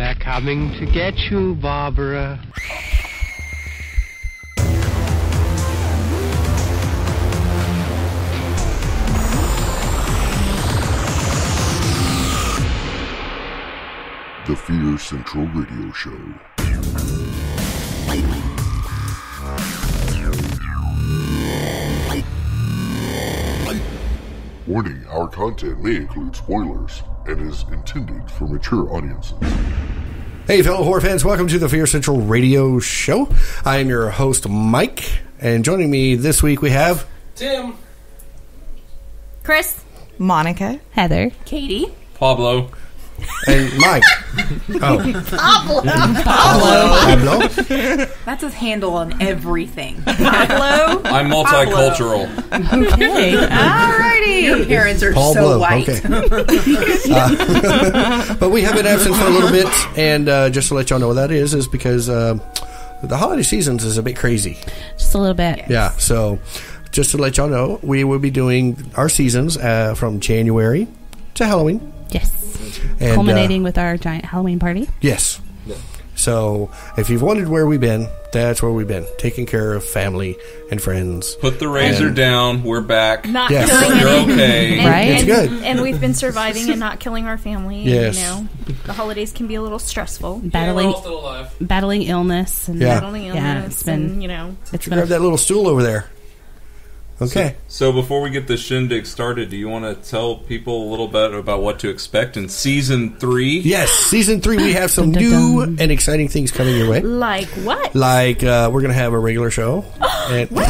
They're coming to get you, Barbara. The Fear Central Radio Show. Warning, our content may include spoilers and is intended for mature audiences. Hey, fellow horror fans, welcome to the Fear Central Radio Show. I am your host, Mike, and joining me this week we have Tim. Chris. Monica. Heather. Katie. Pablo. And Mike. Oh, Pablo. Pablo. That's his handle on everything. Pablo. I'm multicultural. Okay. Alrighty. Your parents are Paul so Blow. white. Okay. Uh, but we have been absent for a little bit, and uh, just to let y'all know what that is, is because uh, the holiday seasons is a bit crazy. Just a little bit. Yeah, so just to let y'all know, we will be doing our seasons uh, from January to Halloween. Yes. And, uh, Culminating with our giant Halloween party. Yes. So if you've wondered where we've been, that's where we've been, taking care of family and friends. Put the razor And- down. We're back. not Yes. killing You're any. okay. And, Right? It's and, good. and we've been surviving and not killing our family. Yes. You know, the holidays can be a little stressful. Battling still alive. battling illness and Yeah. Battling illness, Yeah, it's been- and, you know, it's been Grab a, that little stool over there. Okay. So before we get the shindig started, do you want to tell people a little bit about what to expect in season three? Yes, season three, we have some Dun, dun, new and exciting things coming your way. like what? Like uh, we're gonna have a regular show. and,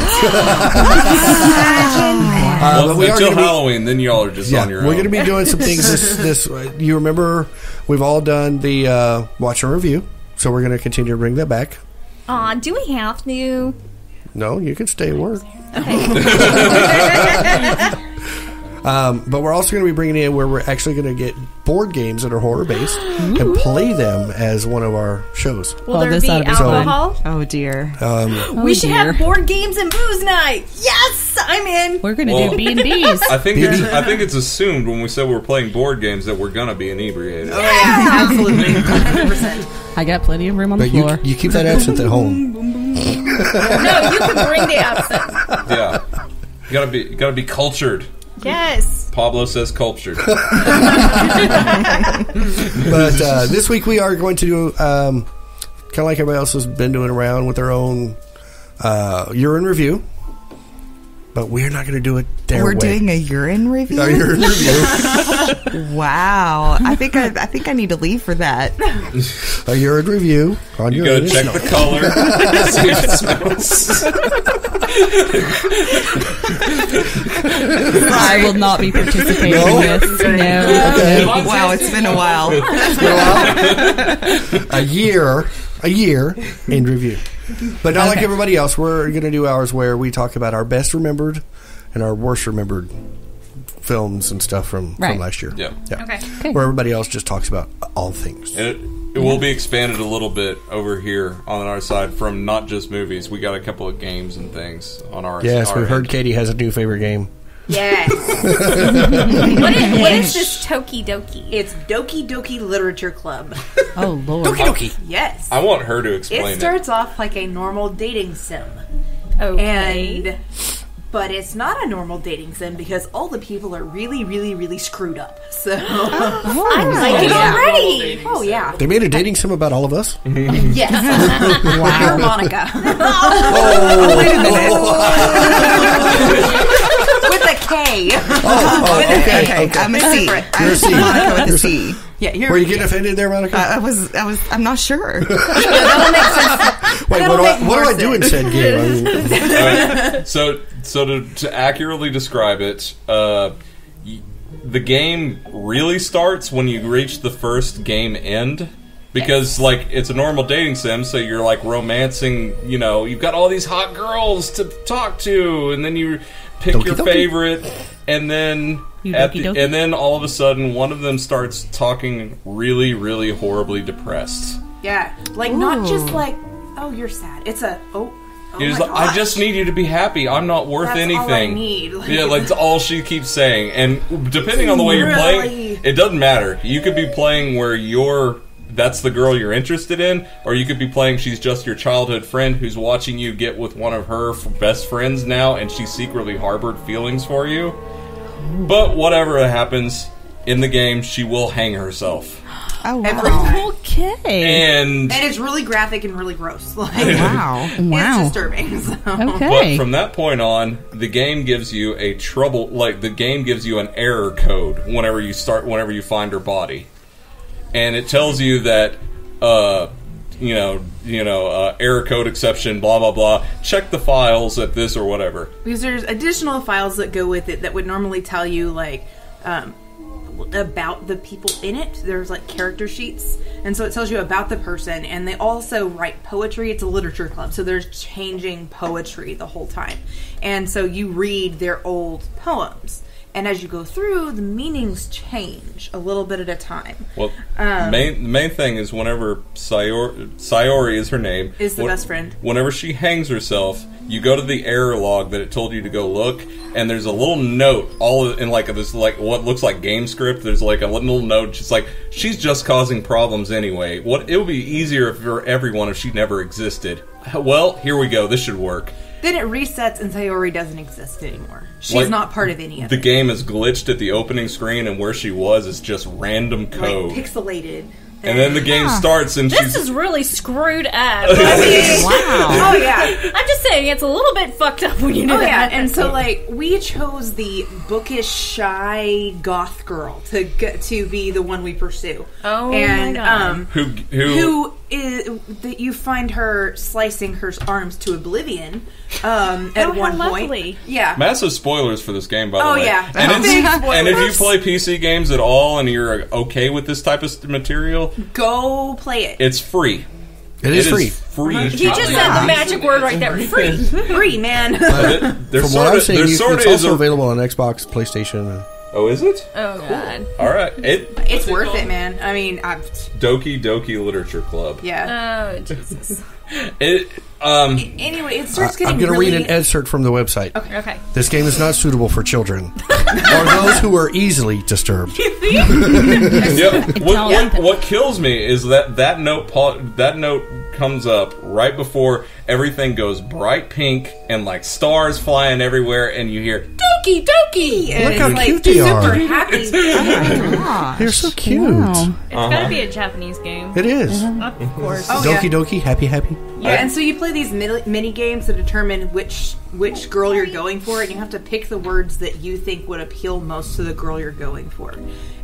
Imagine uh, Well, we are until gonna be- Halloween, then y'all are just Yeah, on your own. we're going to be doing some things. This, this, uh, you remember, we've all done the uh, watch and review, so we're going to continue to bring that back. Aw, do we have to? No, you can stay at work. um, but we're also going to be bringing in where we're actually going to get board games that are horror based and play them as one of our shows. Will Oh, there this be ought to be fun. alcohol? Oh dear. Um, Oh, we should dear. have board games and booze night. Yes, I'm in. We're gonna Well- do B and B's. I think it's, I think it's assumed when we said we're playing board games that we're gonna be inebriated. Oh yeah, absolutely, 100%. I got plenty of room on the but you, floor. you keep that absinthe at home. no, you can bring the absinthe. Yeah, you gotta be you gotta be cultured. Yes. Pablo says cultured. But uh, this week we are going to do um, kind of like everybody else has been doing around with their own uh, urine review. But we're not going to do it their We're way. doing a urine review. a urine review. wow. I think I, I think I need to leave for that. a urine review on You your gotta check the color. see if it smells. I will not be participating No? in this. No. wow, it's been a while. a year, a year in review. But not like everybody else. We're going to do ours where we talk about our best remembered and our worst remembered films and stuff from, Right. from last year. Yeah. Okay. Where everybody else just talks about all things. And it, it will be expanded a little bit over here on our side from not just movies. We got a couple of games and things on our Yes, our we heard end. Katie has a new favorite game. Yes, What is, what is this Toki Doki? it's Doki Doki Literature Club. Oh lord. Doki Doki. Yes, I want her to explain it it. starts off like a normal dating sim. Okay. And but it's not a normal dating sim because all the people are really, really, really screwed up. So oh. I'm like it oh. Yeah. already. Oh yeah. They made a dating sim about all of us. Yes. You're Monica. Oh. With a K. Oh, okay. Okay, okay. I'm a C. Separate. You're a C. Monica with You're a C. Yeah, you're Were you getting offended there, Monica? I was, I was, I'm not sure. that'll make sense. Wait, that'll what do I, make what do I do in sense. said game? I mean, Alright, so so to, to accurately describe it, uh, y- the game really starts when you reach the first game end. Because like it's a normal dating sim, so you're like romancing. You know, you've got all these hot girls to talk to, and then you pick Doki your doki. favorite, and then You at doki the, doki. and then all of a sudden one of them starts talking really, really horribly depressed. Yeah, like not just like, oh, you're sad. It's a oh. oh You're my like, I gosh. just need you to be happy. I'm not worth That's all anything. I need. Like- yeah, like it's all she keeps saying. And depending on the way you're Really? playing, it doesn't matter. You could be playing where you're that's the girl you're interested in, or you could be playing she's just your childhood friend who's watching you get with one of her f- best friends now, and she secretly harbored feelings for you. But whatever happens in the game, she will hang herself, Oh wow! time. Okay. and And it's really graphic and really gross. Like, Wow! Wow. It's disturbing. So. Okay. But from that point on, the game gives you a trouble. Like the game gives you an error code whenever you start, whenever you find her body, and it tells you that, uh, you know, you know, uh, error code exception, blah blah blah. Check the files at this or whatever. because there's additional files that go with it that would normally tell you like um, about the people in it. There's like character sheets. And so it tells you about the person and they also write poetry. It's a literature club so there's changing poetry the whole time. And so you read their old poems and as you go through the meanings change a little bit at a time Well, Um, main the main thing is whenever Sayori, Sayori is her name Is the when- best friend. Whenever she hangs herself, you go to the error log that it told you to go look, and there's a little note all in like this like what looks like game script. There's like a little note. She's like she's just causing problems anyway. What it would be easier for everyone if she never existed. Well, here we go. This should work. Then it resets and sayori doesn't exist anymore she's Like, not part of any of The it game is glitched at the opening screen, and where she was is just random like code. pixelated and then the game starts, and This she's is really screwed up. I mean, Wow! oh yeah I'm just saying, it's a little bit fucked up when you do Oh yeah, that. and so like we chose the bookish, shy goth girl to get to be the one we pursue. Oh my and God. um, who who who is that you find her slicing her arms to oblivion um, at Oh, how one lovely. point. Yeah, Massive spoilers for this game, by the way. Oh, way. yeah. and, it's- and if you play PC games at all and you're okay with this type of material, go play it. it's free. It is It free. free. he just said the magic word right there. Free. Free man. It- there's From sort what I'm saying, you, it's also a, available on Xbox, PlayStation. And- Oh, is it? Oh god. All right. It it's worth it, man. I mean, I've, Doki Doki Literature Club. yeah. Oh Jesus. It um Anyway, it starts getting. I'm going to really, read an excerpt from the website. Okay. Okay. This game is not suitable for children or those who are easily disturbed. yeah. What, what, what kills me is that that note pa- that note comes up right before everything goes bright pink and like stars flying everywhere and you hear Doki Doki. And Look it's how like cute they super are. happy. Oh they're so cute. Wow. It's uh-huh. gotta be a Japanese game. It is. Of mm-hmm. course. Oh, yeah. Doki Doki, happy, happy. Yeah, and so you play these mini, mini games to determine which which girl you're going for, and you have to pick the words that you think would appeal most to the girl you're going for.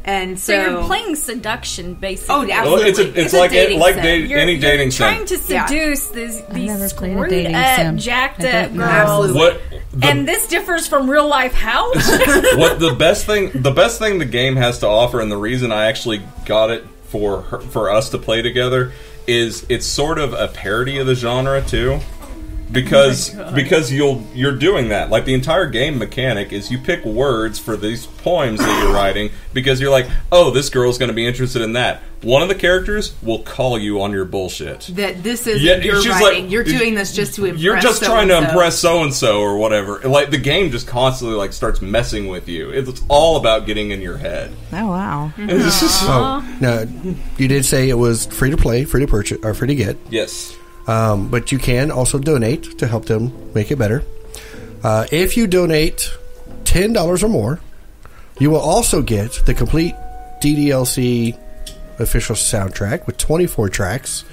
And so, So you're playing seduction, basically. Oh, yeah, well, absolutely. it's a, it's, a like dating like sim. date, You're, any you're dating trying sim. to Yeah. seduce these, these never a screwed dating up, sim. jacked I up don't know. girls. Absolutely. What the, And this differs from real life how? what the best thing the best thing the game has to offer and the reason I actually got it for her, for us to play together is it's sort of a parody of the genre too because oh because you'll you're doing that like the entire game mechanic is you pick words for these poems that you're writing because you're like oh this girl's going to be interested in that one of the characters will call you on your bullshit that this is Yeah, your she's writing. like- you're doing this just to impress. you're just trying to so-and-so. impress so and so or whatever. Like the game just constantly like starts messing with you. It's all about getting in your head. Oh wow! It's just- Oh, no, you did say it was free to play, free to purchase, or free to get. yes. Um, but you can also donate to help them make it better. Uh, if you donate ten dollars or more, you will also get the complete DDLC official soundtrack with twenty four tracks,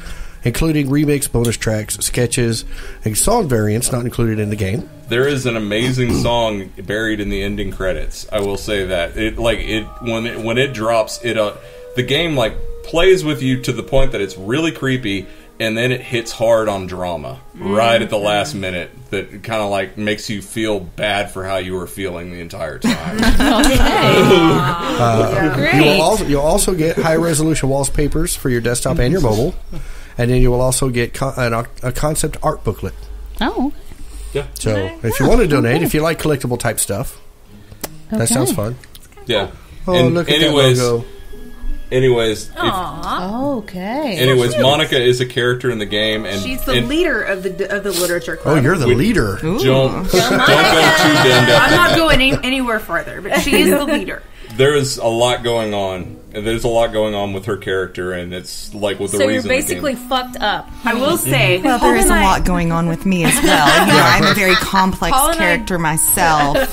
including remix, bonus tracks, sketches, and song variants not included in the game. There is an amazing song buried in the ending credits. I will say that it like it when it when it drops it uh, the game like plays with you to the point that it's really creepy and then it hits hard on drama right at the mm-hmm. last minute that kind of like makes you feel bad for how you were feeling the entire time. Uh, Great. You will also you'll also get high resolution wallpapers for your desktop and your mm-hmm. mobile, and then you will also get con- an, a concept art booklet. oh, Yeah. So if you want to donate, if you like collectible type stuff, that sounds fun. yeah. Oh, And look at anyways, that logo. Anyways, if, okay. anyways, Monica is a character in the game, and She's the and leader of the of the literature Oh, you're the We- leader. Don't don't go too damned I'm not going any, anywhere further, but she is the leader. There is a lot going on. and there's a lot going on with her character, and it's like with the So you're reason. the game- basically fucked up. I will say, Well, Paul there is and a I- lot going on with me as well. You know, I'm a very complex Paul and I- character myself.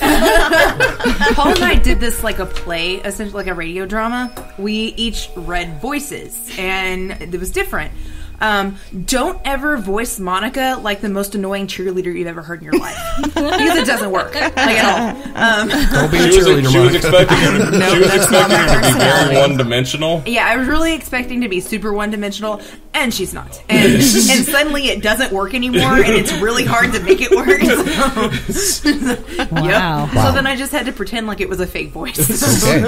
Paul and I did this like a play, essentially like a radio drama. We each read voices, and it was different. Um, don't ever voice Monica like the most annoying cheerleader you've ever heard in your life because it doesn't work like at all. Um, Don't be a She was, cheerleader, she was expecting her to, No, she was expecting her to be very one dimensional. yeah, I was really expecting to be super one dimensional, and she's not. And, and suddenly it doesn't work anymore, and it's really hard to make it work. So, Wow. Yep. So then I just had to pretend like it was a fake voice. Okay.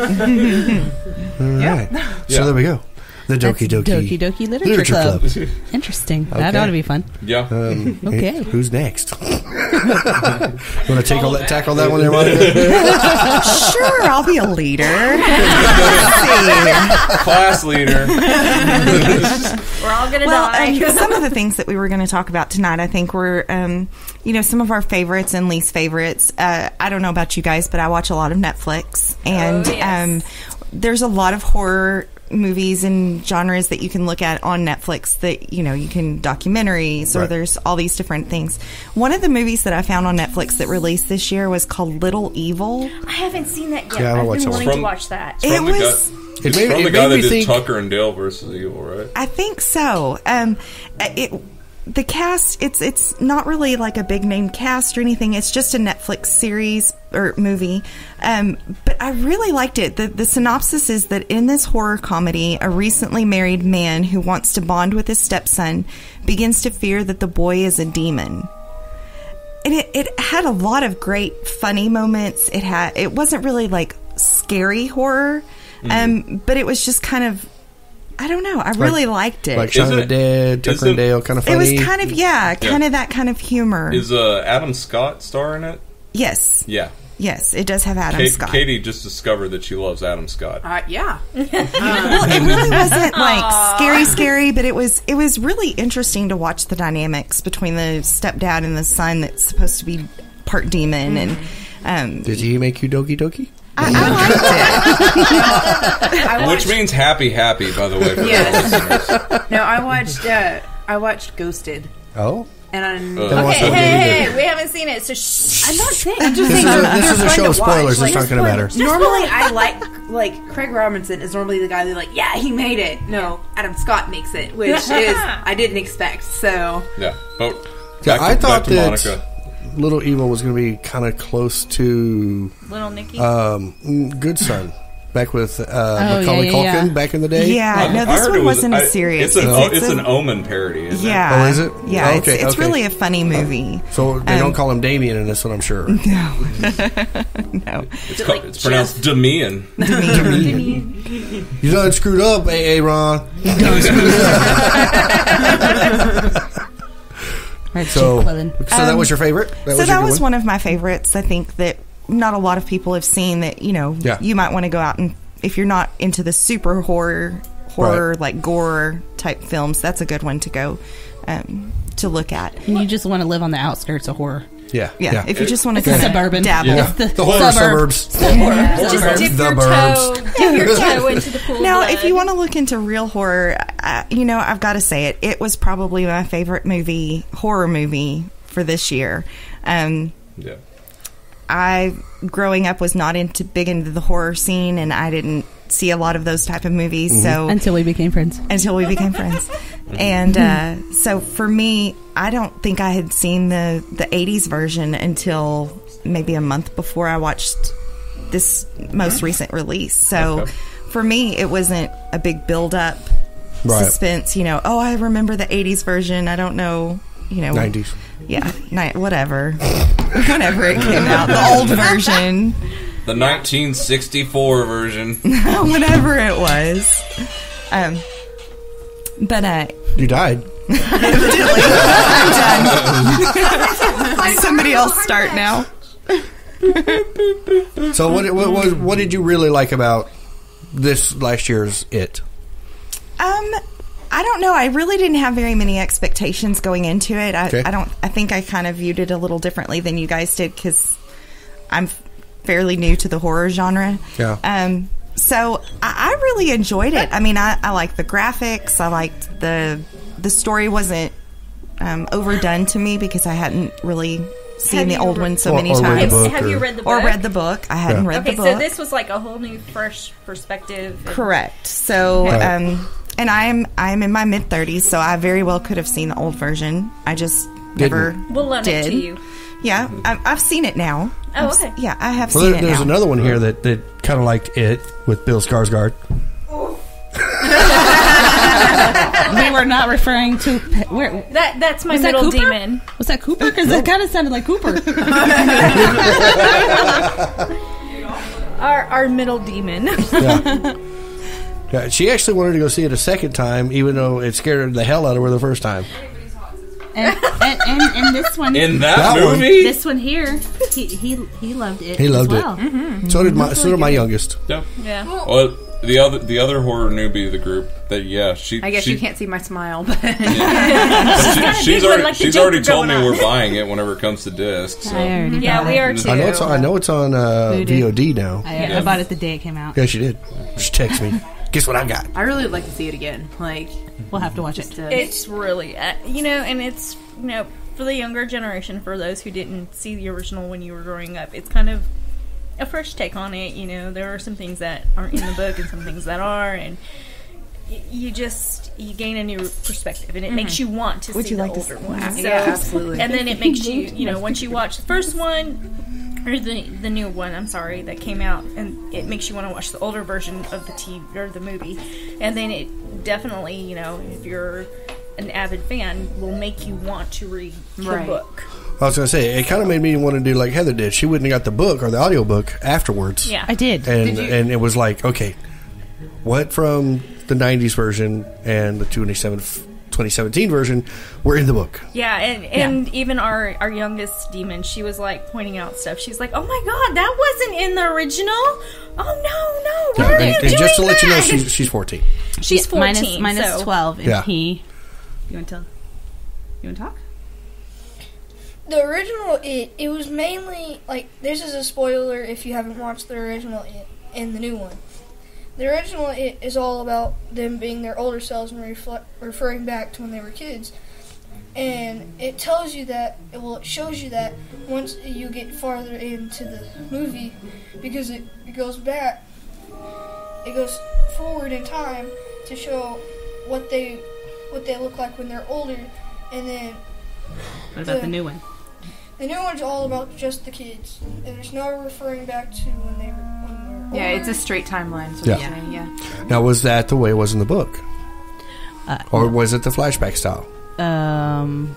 All right. So there we go. The Doki Doki. Doki Doki Literature, Club. Interesting. That ought to be fun. Yeah. Um, Okay. Who's next? Want to take all that, tackle that one there, Monica? Sure, I'll be a leader. Class leader. We're all gonna Well, die. um, some of the things that we were going to talk about tonight, I think, were, um, you know, some of our favorites and least favorites. Uh, I don't know about you guys, but I watch a lot of Netflix, and Oh, yes. um, there's a lot of horror movies and genres that you can look at on Netflix that you know you can documentaries or Right. there's all these different things. One of the movies that I found on Netflix that released this year was called Little Evil. I haven't seen that yet. Yeah, I haven't I've watched been that one. wanting From- to watch that. It From the was. gut. It made, From it the guy made that did think. Tucker and Dale versus Evil, right? I think so. Um, it the cast it's it's not really like a big name cast or anything. It's just a Netflix series or movie. Um, but I really liked it. The the synopsis is that in this horror comedy, a recently married man who wants to bond with his stepson begins to fear that the boy is a demon. And it, it had a lot of great funny moments. It had it wasn't really like scary horror, um, but it was just kind of I don't know. I really liked it. Like Shaun of the it- Dead, Tucker isn't- and Dale, kind of It funny. was kind of yeah, kind of that kind of humor. Is uh, Adam Scott star in it? yes, Yeah. yes, it does have Adam Kate, Scott. Katie just discovered that she loves Adam Scott. uh, yeah. Well, it really wasn't like scary, scary, but it was it was really interesting to watch the dynamics between the stepdad and the son that's supposed to be part demon, and um, Did he make you Doki Doki? I, I liked it. I Which means happy, happy, by the way, for Yes. the listeners. no, I watched. Uh, I watched Ghosted, Oh. and I'm. Uh, Then Okay, hey, hey, hey, we haven't seen it, so shh. I'm not saying. I'm just This saying. is a, this is a show of spoilers. Like, it's not going to matter. Normally, I like like Craig Robinson is normally the guy that like, yeah, he made it. No, Adam Scott makes it, which is I didn't expect. So Yeah. But Yeah, back I to, thought back to that Monica. Little Evil was going to be kind of close to Little Nicky. um, Good Son. Back with uh, yeah, Macaulay yeah, Culkin yeah. back in the day. Yeah, I- no, this one was- wasn't I- as serious. It's, an, It's- it's, it's an Omen parody, isn't Yeah. Oh, is it? Yeah, Oh, it's, okay, it's okay. really a funny movie. So they Um, don't call him Damien in this one, I'm sure. No. it? It's, it called, like it's pronounced Demian. You done screwed up, AA Ron. You done screwed up. Right, So, Jake so that was your favorite? That so your that good was one of my favorites. I think that not a lot of people have seen that. You know, Yeah. you might want to go out and if you're not into the super horror, horror Right. like gore type films, that's a good one to go um, to look at. And you just want to live on the outskirts of horror. Yeah. Yeah, if you just want to It's a kind suburban. of dabble. Yeah. The, The horror suburbs. Suburbs. Just Suburbs. dip The your burbs. toe, dip your toe into the pool. Now, blood. if you want to look into real horror, I, you know, I've got to say it. It was probably my favorite movie, horror movie for this year. Um, Yeah. I growing up was not into big into the horror scene, and I didn't see a lot of those type of movies. Mm-hmm. So Until we became friends. until we became friends, and uh, mm-hmm. so for me, I don't think I had seen the the '80s version until maybe a month before I watched this most mm-hmm. recent release. So Okay. for me, it wasn't a big build up Right. suspense. You know, oh, I remember the '80s version. I don't know. You know, 90s. yeah, ni- whatever, whenever it came out, the old version. The 1964 version. whatever it was. Um, but uh, You died. evidently, I'm done. Somebody else start now. So what, what, what, what did you really like about this last year's It? Um, I don't know. I really didn't have very many expectations going into it. I, Okay. I don't. I think I kind of viewed it a little differently than you guys did because I'm fairly new to the horror genre. Yeah. Um, so I, I really enjoyed it. I mean, I, I liked the graphics. I liked the the story wasn't um, overdone to me because I hadn't really seen Have the old re- one so Or- many or times. book Have you or- read the book? or read the book. I hadn't Yeah. read Okay, the book. so this was like a whole new, fresh perspective. Correct. So, Right. um, and I'm I'm in my mid thirties, so I very well could have seen the old version. I just never We'll loan did. it to you. Yeah, I, I've seen it now. Oh, I've okay. Yeah, I have Well, seen there, it there's now. another one here that, that kind of liked it with Bill Skarsgård. we were not referring to. Where, That that's my was middle Cooper? demon. Was that Cooper? Because it kind of sounded like Cooper. Our our middle demon. Yeah. yeah. She actually wanted to go see it a second time, even though it scared the hell out of her the first time. and, and, and, and this one, In that, That one. movie? this one here, he he, he loved it. He loved as it. well. Mm-hmm. So did my so did my youngest. yeah. yeah. Well, the other the other horror newbie of the group that yeah she I guess she, you can't see my smile, but but she- she's already like she's already told me on. we're buying it whenever it comes to disc. So. Yeah, we are too. I know it's on, I know it's on uh, VOD now. I, I bought it the day it came out. Yeah, she did. She texted me. Guess what I got? I really would like to see it again. Like, We'll have to watch it. just to, It's really, uh, you know, and it's you know for the younger generation, for those who didn't see the original when you were growing up, it's kind of a fresh take on it. You know, there are some things that aren't in the book and some things that are, and y- you just you gain a new perspective, and it makes you want to Would see you the like to older see- one. So, Yeah, absolutely. And then it makes you, you know, once you watch the first one or the the new one, I'm sorry, that came out, and it makes you want to watch the older version of the TV or the movie, and then it definitely, you know, if you're an avid fan, will make you want to read the Right. book. I was going to say, it kind of made me want to do like Heather did. She wouldn't have got the book or the audiobook afterwards. Yeah, I did. And, and it was like, okay, what from the 90s version and the 27, 2017 version were in the book? Yeah, and and even our our youngest demon, she was like pointing out stuff. She's like, "Oh my god, that wasn't in the original. Oh no, no, why Yeah, are and, you and doing just to let you know, that?" she's, she's 14. she's Yeah, minus- fourteen, minus so- 12. And Yeah. he. You want to tell? You want to talk? The original It, it was mainly like this is a spoiler if you haven't watched the original It and the new one. The original It is all about them being their older selves and reflect, referring back to when they were kids. And it tells you that, well, it shows you that once you get farther into the movie, because it, it goes back, it goes forward in time to show what they what they look like when they're older, and then What about The- the new one? the new one's all about just the kids. There's no referring back to when they were when they were yeah, it's a straight timeline. So Yeah. yeah. Now, was that the way it was in the book? Uh, Or was it the flashback style? Um,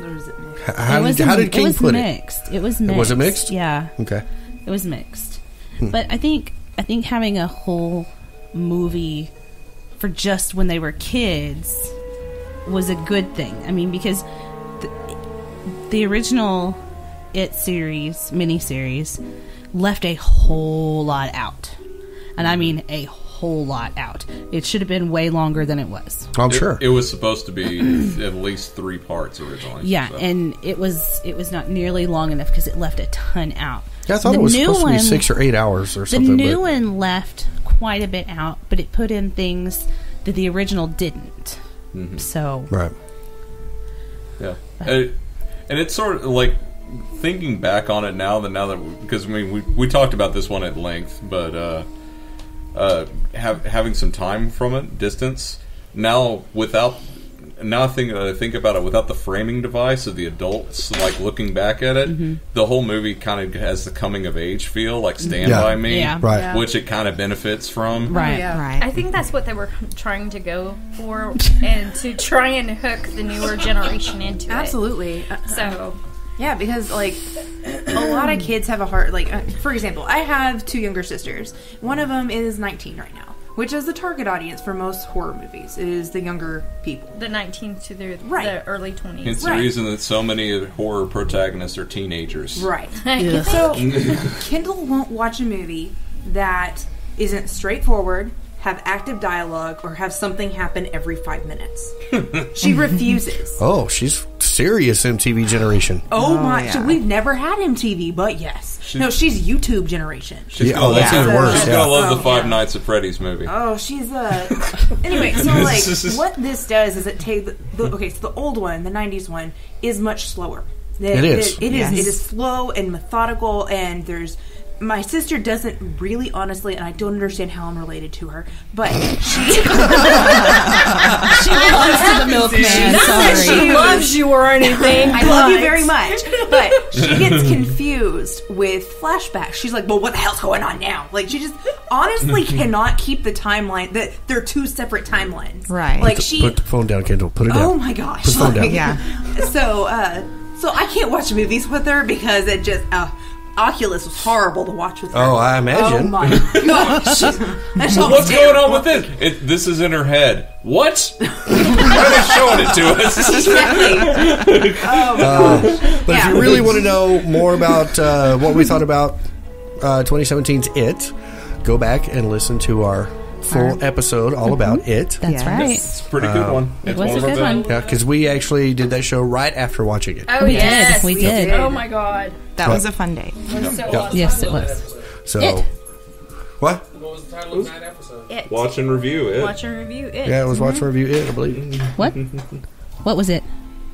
Or is it me? H- How, it was did, how did it King was put mixed. It was mixed. Was it mixed? Yeah. Okay. it was mixed. Hmm. But I think I think having a whole movie for just when they were kids was a good thing. I mean, because the, the original It series, miniseries, left a whole lot out, and I mean a whole lot out. It should have been way longer than it was. I'm It- sure. It, was supposed to be at least three parts originally. Yeah, so. and it was it was not nearly long enough because it left a ton out. yeah, I thought the it was new supposed to be one- six or eight hours or something. The new but one left quite a bit out, but it put in things that the original didn't. Mm-hmm. So right. Yeah, and, and it's sort of like thinking back on it now that now that because I mean we we talked about this one at length, but uh, uh, have, having some time from it, distance now without now I think I think about it without the framing device of the adults like looking back at it, Mm-hmm. the whole movie kind of has the coming of age feel, like Stand Yeah. by Me, Yeah. Right. which it kind of benefits from. right, yeah. Right. I think that's what they were trying to go for, and to try and hook the newer generation into it. Absolutely. So Yeah, because like a lot of kids have a heart. Like, uh, for example, I have two younger sisters. One of them is 19 right now, which is the target audience for most horror movies. It is the younger people. the 19th to the, Right. the early 20s. It's Right. the reason that so many horror protagonists are teenagers. Right. So Kendall won't watch a movie that isn't straightforward, have active dialogue, or have something happen every five minutes. she refuses. Oh, she's serious MTV generation. Oh, my! yeah. So we've never had MTV, but yes. no, she's YouTube generation. She's Yeah, gonna oh, that's love- even worse, She's yeah. gonna love Oh, the Five yeah. Nights at Freddy's movie. Oh, she's uh. anyway, so like, what this does is it takes the, the okay. So the old one, the '90s one, is much slower. The- It is. the- It is. Yes. It is slow and methodical, and there's. My sister doesn't really, honestly, and I don't understand how I'm related to her, but she She belongs to the milkman. Not that she loves you or anything. I love you very much, but she gets confused with flashbacks. She's like, "Well, what the hell's going on now?" Like she just honestly cannot keep the timeline. That they're two separate timelines, Right. Like she, Put the phone down, Kendall. Put it down. oh my gosh, Put the phone down. Yeah. So, uh, so I can't watch movies with her because it just uh, Oculus was horrible to watch with her. Oh, I imagine. Oh my gosh, That shit What's going on with this? It, this is in her head. What? Why are they showing it to us? Exactly. Oh my gosh. But if you really want to know more about uh, what we thought about uh, 2017's It, go back and listen to our full episode all about mm-hmm. It. That's Yes. right. It's a pretty good um, one. It's was one a good better- one. Yeah, because we actually did that show right after watching it. Oh We did. yes, We did. Oh my god, That was a fun day. it was so Yeah. awesome. Yes, it was. So, It. what? What was the title of that episode? It. Watch and review it. Watch and review it. Yeah, I was watching mm-hmm. review It, I believe. What? What was it?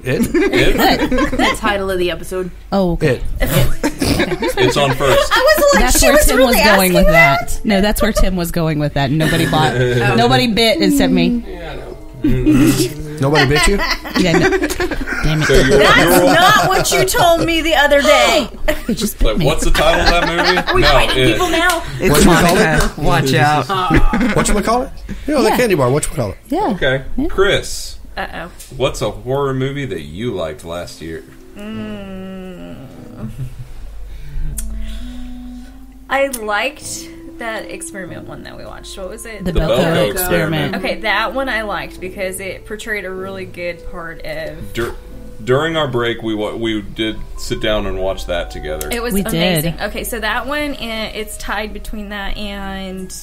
It? It? The title of the episode. Oh, okay. It. It's on first. I was like, That's she where was Tim really was going with asking that. No, that's where Tim was going with that. Nobody bought. Nobody bit except me. Yeah, I. Nobody bit you? Yeah, no. Damn So it. you're, That's you're not what you told me the other day. You just bit like, me. what's the title of that movie? Are we no, fighting it. people now? It's Monica. Watch out. Whatchamacallit? You know, the Yeah. candy bar. What you call it? Yeah. Okay, Chris, Uh oh. what's a horror movie that you liked last year? I liked that experiment one that we watched. What was it? The, The Belko, Belko experiment. experiment. okay, that one I liked because it portrayed a really good part of. Dur- during our break, we wa- we did sit down and watch that together. It was We did. amazing. Okay, so that one, eh, it's tied between that and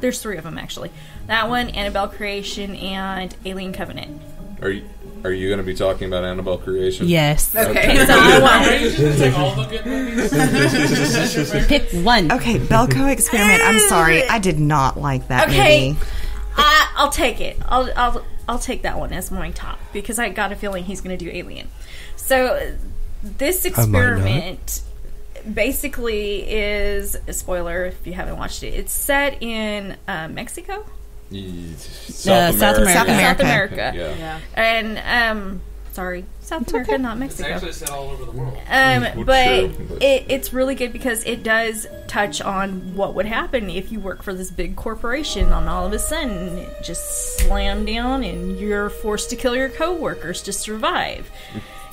there's three of them actually. That one, Annabelle Creation, and Alien Covenant. Are you are you going to be talking about Annabelle Creation? Yes. Okay. So I want- It's like all the good movies. That's your favorite? Pick one. Okay, Belko experiment. I'm sorry, I did not like that Okay, movie. I, I'll take it. I'll, I'll I'll take that one as my top because I got a feeling he's going to do Alien. So this I might not. experiment basically is a spoiler if you haven't watched it. It's set in uh, Mexico, Ye- Uh, South America. South America. South America, Yeah. Yeah. and um, sorry, South America, not Mexico. It's Mexico. actually set all over the world. Um, Well, but true, but- it, it's really good because it does touch on what would happen if you work for this big corporation and all of a sudden it just slam down and you're forced to kill your coworkers to survive.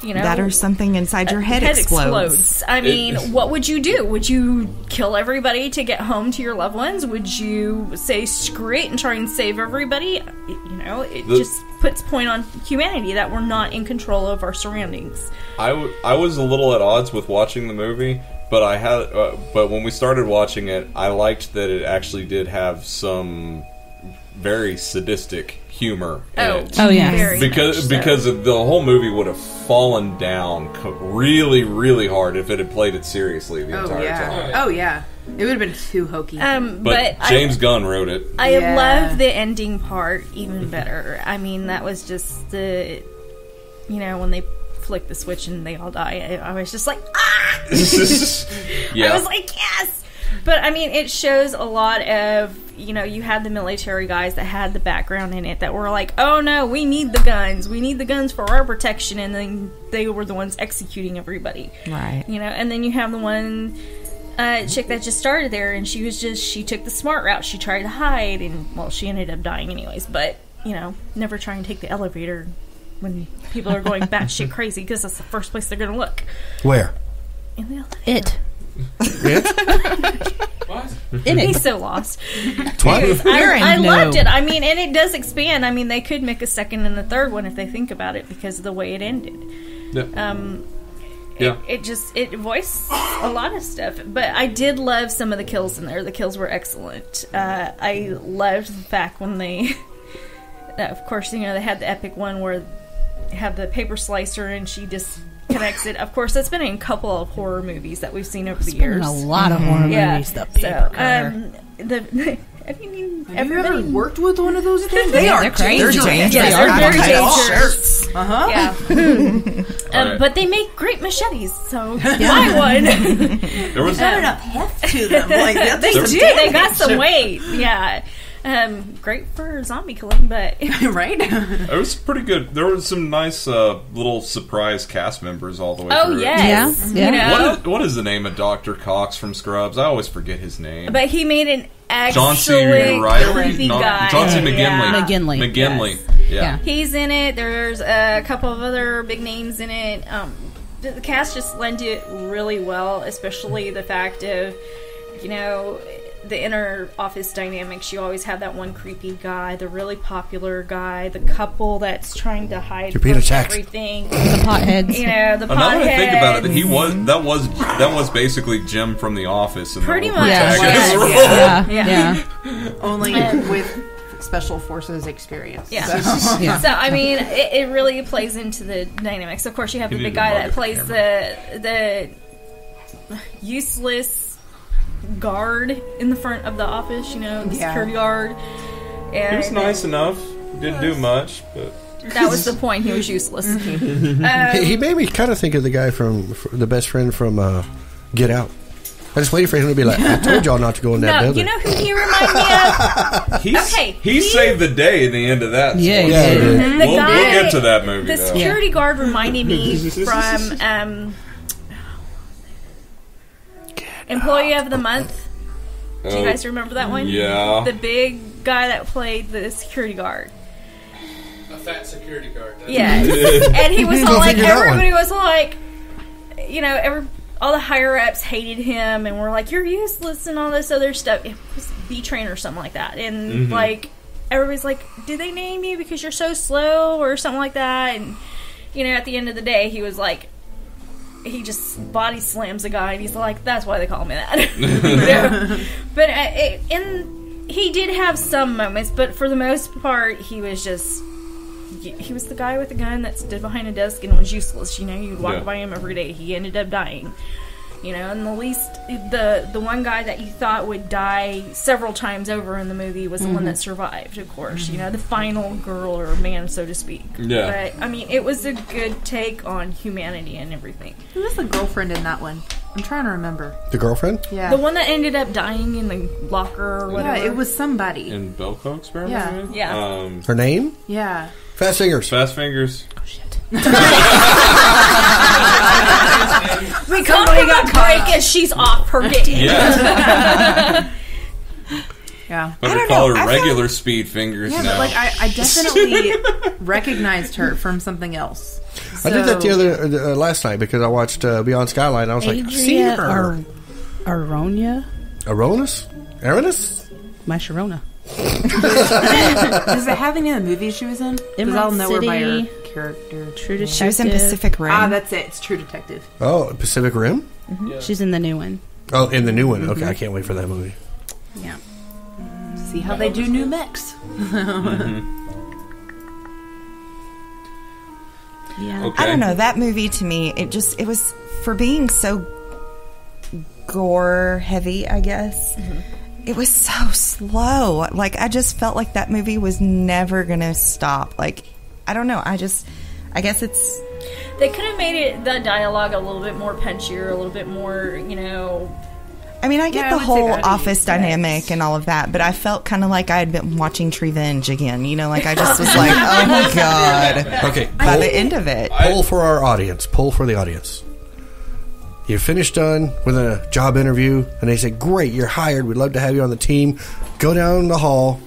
You know, That or something inside your head, explodes. I mean, what would you do? Would you kill everybody to get home to your loved ones? Would you say screw it and try and save everybody? You know, it The- just puts point on humanity that we're not in control of our surroundings. I, w- I was a little at odds with watching the movie, but I had uh, but when we started watching it, I liked that it actually did have some very sadistic humor Oh. Oh, yeah. because so. because the whole movie would have fallen down really really hard if it had played it seriously the Oh entire yeah. time. Oh yeah. It would have been too hokey. Um, But, but, James I, Gunn wrote it. I Yeah. love the ending part even better. I mean, that was just the, you know, when they flick the switch and they all die. I, I was just like, ah! yeah. I was like, yes. But I mean, it shows a lot of you know you had the military guys that had the background in it that were like, oh no, we need the guns, we need the guns for our protection, and then they were the ones executing everybody. Right. You know, and then you have the one uh, chick that just started there, and she was just she took the smart route. She tried to hide, and well, she ended up dying anyways. But you know, never try and take the elevator when people are going batshit crazy because that's the first place they're going to look. Where? In the elevator. It. It? What? In He's so lost. What? I, I no. loved it. I mean, and it does expand. I mean, they could make a second and a third one if they think about it because of the way it ended. Yeah. Um, Yeah. it just it voiced a lot of stuff. But I did love some of the kills in there. The kills were excellent. Uh, I loved the fact when they, of course, you know, they had the epic one where have the paper slicer and she just connects it. Of course, it's been in a couple of horror movies that we've seen over the been years. a lot of horror movies, the paper cutter. um, the have you Have you ever worked with one of those things? They Yeah, are they're crazy. dangerous. Yes, Yes, they are very dangerous. dangerous. Uh huh. Yeah, um, Alright. but they make great machetes, so buy one. There was Not enough heft to them. Like that. they thing's do. They got some weight. Yeah. Um, great for zombie killing, but right? It was pretty good. There were some nice uh, little surprise cast members all the way oh through. yes, Yeah, you yeah. know. What is, what is the name of Doctor Cox from Scrubs? I always forget his name. But he made an John C. excellent Reilly, creepy not- guy. John C. McGinley. Yeah. McGinley. McGinley. Yeah. Yeah. He's in it. There's a couple of other big names in it. Um, the, the cast just lent it really well, especially the fact of, you know, the inner office dynamics. You always have that one creepy guy, the really popular guy, the couple that's trying to hide You're being from attacked. everything. The potheads. You know, the potheads. Now that I think about it, potheads. he was that was that was basically Jim from The Office. In Pretty the much. protagonist Yeah. role. Yeah, Yeah. yeah. Only with special forces experience. Yeah. So- Yeah. So I mean, it, it really plays into the dynamics. Of course, you have You the need big to guy that the plays the the useless guard in the front of the office. You know, the Yeah. security guard. And He was nice enough. Didn't do much, but That was the point. He was useless. He, Um, he made me kind of think of the guy from fr- the best friend from uh, Get Out. I just waited for him to be like, "I told y'all not to go in that no, building." you know who he reminded me of? he's, Okay, he, he- saved the day at the end of that. Yeah, story. yeah, he did. The We'll, guy, we'll get to that movie. The though. security guard reminded me from um, Employee of the Month. Do you Oh, guys remember that one? Yeah. The big guy that played the security guard. A fat security guard. That's Yes. and he was all like, figure that one. everybody was like, you know, every all the higher ups hated him and were like, you're useless and all this other stuff. It was B Train or something like that. And Mm-hmm. like, everybody's like, do they name you because you're so slow or something like that? And, you know, at the end of the day, he was like, he just body slams a guy and he's like, that's why they call me that. But uh, it, and he did have some moments, but for the most part, he was just he was the guy with the gun that stood behind a desk and was useless. You know, you'd walk Yeah. by him every day. He ended up dying. You know, and the least the the one guy that you thought would die several times over in the movie was the one that survived. Of course, you know, the final girl or man, so to speak. Yeah. But I mean, it was a good take on humanity and everything. Who was the girlfriend in that one? I'm trying to remember. the girlfriend. Yeah. The one that ended up dying in the locker or yeah, whatever. it was somebody. In Belko experiment. Yeah. Yeah. Um, Her name? Yeah. Fast Fingers. Fast fingers. we come from a break and she's off her game. Yeah. Yeah. But I we don't call know, her I feel- regular speed fingers Yeah, now. but like I, I definitely recognized her from something else. I did that the other uh, last night because I watched uh, Beyond Skyline. I was like, I've seen her. Ar- Aronia? Aronis? Aranis? My Sharona. Does it have any of the movies she was in? Because Emerald I'll know her by her City. character. True Detective. She was in Pacific Rim. Ah, that's it. It's True Detective. Oh, Pacific Rim? Mm-hmm. She's in the new one. Oh, in the new one. Okay, mm-hmm. I can't wait for that movie. Yeah. See how they do new mix. Mm-hmm. Yeah. okay. I don't know. That movie to me, it just it was for being so gore heavy. I guess it was so slow. Like I just felt like that movie was never gonna stop. Like I don't know. I just I guess it's They could have made it the dialogue a little bit more punchier, a little bit more, you know. I mean, I get Yeah, the would say whole office dynamic and all of that, but I felt kind of like I had been watching Revenge again. You know, like I just was like, oh my god. Okay, By the end of it, pull for our audience. Pull for the audience. You finished done with a job interview, and they said, "Great, you're hired. We'd love to have you on the team. Go down the hall,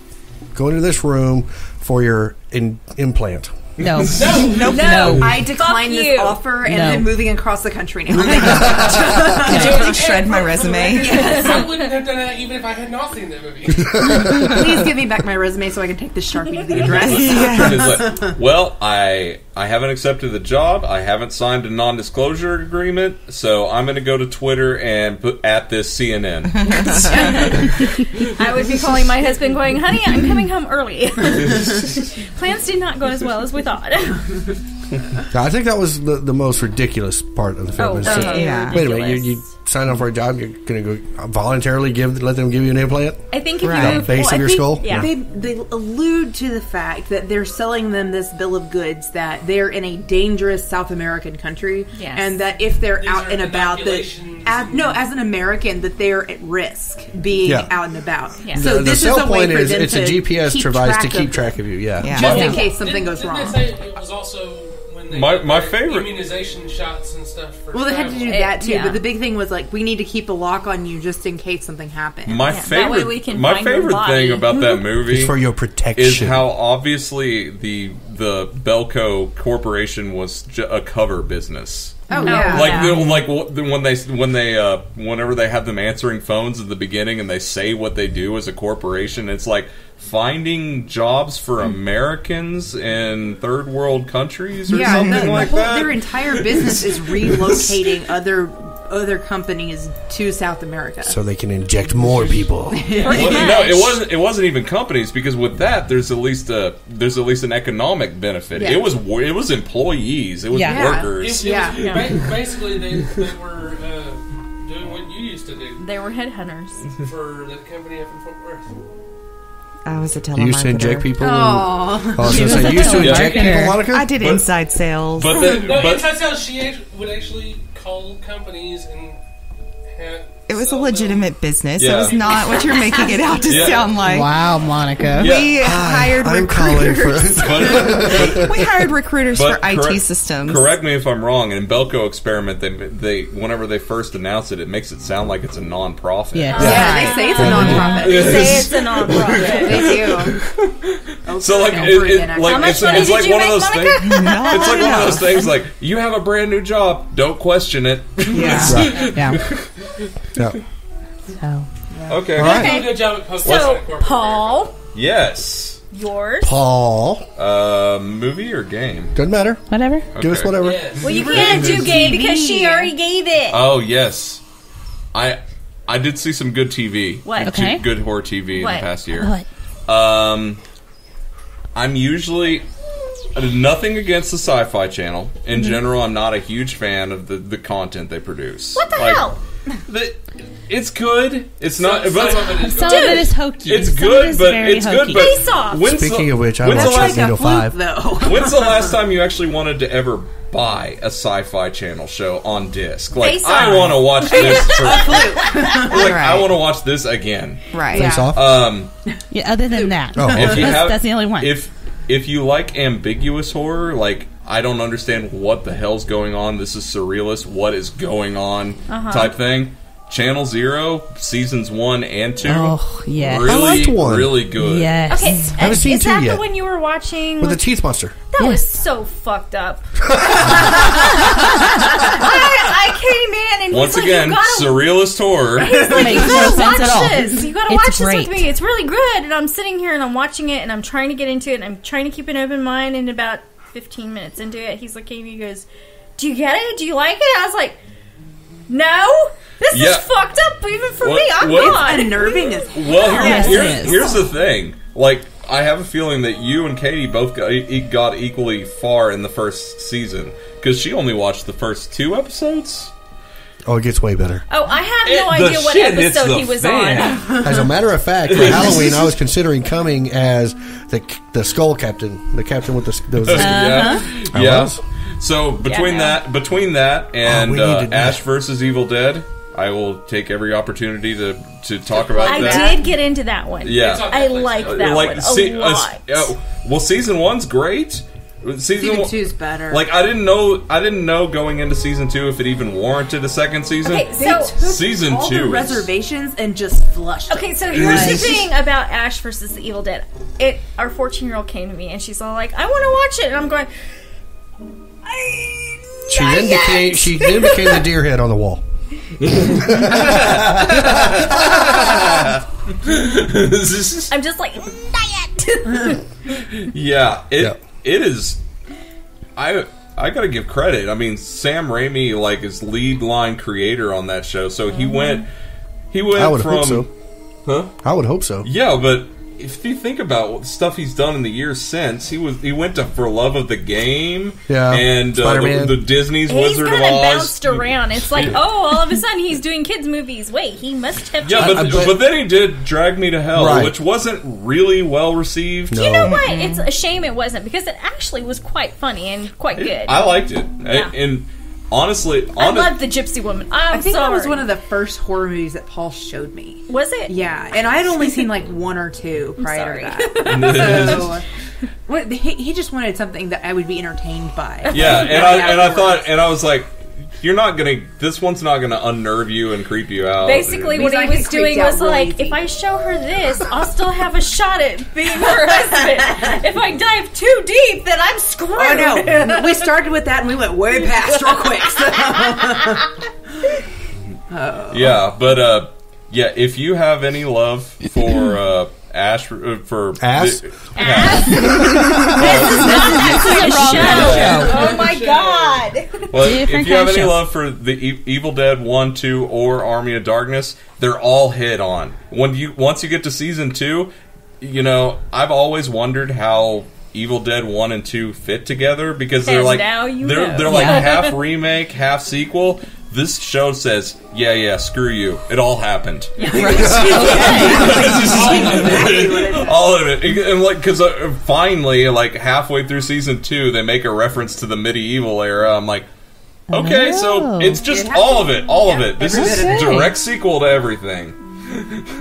go into this room for your in- implant." No. Nope. No. I declined Fuck this you. offer and No. I'm moving across the country now. could you please shred my resume? Yes, I wouldn't have done that even if I had not seen that movie. Please give me back my resume so I can take this sharpie to the address. It's like, well, I I haven't accepted the job. I haven't signed a non-disclosure agreement, so I'm going to go to Twitter and put at this CNN. I would be calling my husband, going, "Honey, I'm coming home early." Plans did not go as well as we thought I think that was the, the most ridiculous part of the film. Oh, is okay. that- Yeah. Wait a minute, you, you sign up for a job, you're going to go voluntarily give let them give you an implant? I think if Right. you The base Well, of your think skull? Yeah. They they allude to the fact that they're selling them this bill of goods that they're in a dangerous South American country, Yes. and that if they're These out and about, that as, no, as an American, that they're at risk being Yeah. out and about. Yeah. So the, the this sell is a way point for is them it's to a GPS keep device to track keep of track of you. Yeah. Yeah. just in case something Didn't- goes didn't wrong. They say it was also when they My- my favorite- immunization shots and stuff. For Well, they had to do that too, yeah. but the big thing was like we need to keep a lock on you just in case something happens. My Yeah, that favorite, way we can my find favorite thing about that movie It's for your protection. is how obviously the the Belko Corporation was j- a cover business. Oh yeah, Like Yeah. the- like when they when they uh, whenever they have them answering phones at the beginning and they say what they do as a corporation, it's like finding jobs for Americans in third world countries or yeah, something the, the whole, that. their entire business is relocating other other companies to South America. so they can inject more people. Well, no, it wasn't. It wasn't even companies because with that, there's at least a there's at least an economic benefit. Yeah. It was it was employees. It was Yeah. Yeah. workers. It, it Yeah. was, Yeah. ba- basically, they, they were uh, doing what you used to do They were headhunters. for the company up in Fort Worth. I was a You telemarketer. used to inject people. Oh, Oh, I was She gonna was say, a you used to inject telemarketer. people, Monica? I did But- inside sales. But then, No, but inside sales, she would actually call companies and have. It was a sell them- legitimate business. It was not what you're making it out to Yeah. sound like. Wow, Monica. Yeah. We hired I'm calling for. recruiters. we hired recruiters but for IT systems. Correct me if I'm wrong. In Belko experiment, they they whenever they first announce it, it makes it sound like it's a non-profit. Yeah. yeah, they say it's a nonprofit. They say it's a non-profit. they do. So like, it, it- like How much it's, money it's did like you one of make, those Monica? things. No, It's like one of those things. Like you have a brand new job, don't question it. Yeah. Yeah. Yeah. So, okay. All They right. do a good job at posting So, that corporate Paul, Yes. yours. Paul. Uh, movie or game? Doesn't matter. whatever. Give us Okay. whatever. Yes. Well, you can't do game because she already gave it. Oh yes, I I did see some good TV. What? Good t- Okay. Good horror TV in What? the past year. What? Um, I'm usually nothing against the Sci-Fi Channel. In general, I'm not a huge fan of the, the content they produce. What the Like, hell? The- it's good. It's not. Some, but some of it is Some good. of it is hokey. it's Some good, is but very it's hokey. good. But Face off. when's Speaking the, of which, I when's watched the That's last, like a 5. fluke, though. When's the last time you actually wanted to ever buy a Sci-Fi Channel show on disc? Like, Face I want to watch this. For, like, I want to watch this again. Right. Face off. Um, Yeah, other than that. Oh, if you that's, have, that's the only one. If if you like ambiguous horror, like I don't understand what the hell's going on. This is surrealist. What is going on? Uh-huh. Type thing. Channel Zero seasons one and two. Oh, yes. really, I liked one. really good. yes. Okay, haven't seen is two that yet. the one you were watching? With the teeth monster. that was so fucked up. I, I came in and Once he's again, like, you gotta, surrealist horror. he's like, Makes you no gotta sense watch at all. this. You gotta It's watch great. this with me. It's really good. And I'm sitting here and I'm watching it and I'm trying to get into it and I'm trying to keep an open mind. And about 15 minutes into it, he's looking at me. He goes, "Do you get it? Do you like it?" I was like, "No, this Yeah. is fucked up even for What- me. I'm what- gone." Unnerving as Well, here, Yes, it here- is. here's the thing. Like, I have a feeling that you and Katie both got, e- got equally far in the first season because she only watched the first two episodes. Oh, it gets way better. Oh, I have It- no the idea what shit hits episode the he was fan. on. As a matter of fact, for Halloween, I was considering coming as the the skull captain, the captain with the. s- Those, Yeah, I yeah. was. So between Yeah. that, between that and Oh, we uh, needed Ash that. versus Evil Dead, I will take every opportunity to to talk about I that. did get into that one. Yeah. I like that like one a se- uh, lot. uh, well, season one's great. Season, season one- two's better. Like I didn't know, I didn't know going into season two if it even warranted a second season. Okay, they so took Season all two the is- reservations and just flushed. Okay, them. so here's the thing about Ash versus the Evil Dead. It our 14 year old came to me and she's all like, "I want to watch it," and I'm going. I, She not then yet." became she then became the deer head on the wall. I'm just like, not yet. Yeah, it Yeah. It is. I I gotta give credit. I mean, Sam Raimi like is lead line creator on that show, so he mm-hmm. went he went I would from hope so. huh? I would hope so. Yeah, but if you think about what stuff he's done in the years since, he was he went to For Love of the Game, Yeah. and uh, the, the Disney's He's Wizard of kind of Oz. bounced around. It's like, oh, all of a sudden he's doing kids movies. Wait, he must have Yeah, but, but- but then he did Drag Me to Hell, Right. which wasn't really well received. No. you know what? It's a shame it wasn't because it actually was quite funny and quite good. I liked it, Yeah. and honestly, I love the Gypsy Woman. I'm I think sorry. that was one of the first horror movies that Paul showed me. Was it? Yeah, and I had only seen like one or two prior sorry. to that. so, what, he, he just wanted something that I would be entertained by. yeah, and I and I thought, and I was like, you're not gonna. This one's not gonna unnerve you and creep you out. Basically, what he I was doing was real like, easy. if I show her this, I'll still have a shot at being her husband. if I dive too deep, then I'm screwed. Oh no! we started with that and we went way past real quick. So. Yeah, but uh, yeah, if you have any love for uh, Ash uh, for Ass? Oh my god! Well, Different if you have any love for the e- Evil Dead One, Two, or Army of Darkness, they're all hit on. When you once you get to season two, you know I've always wondered how Evil Dead One and Two fit together because they're like now you they're know. they're like Yeah. half remake, half sequel. This show says, yeah, yeah, screw you. It all happened. all of it, and like because uh, finally, like halfway through season two, they make a reference to the medieval era. I'm like, okay, so Oh. it's just It all of it, all of it. This is bit of it. direct sequel to everything.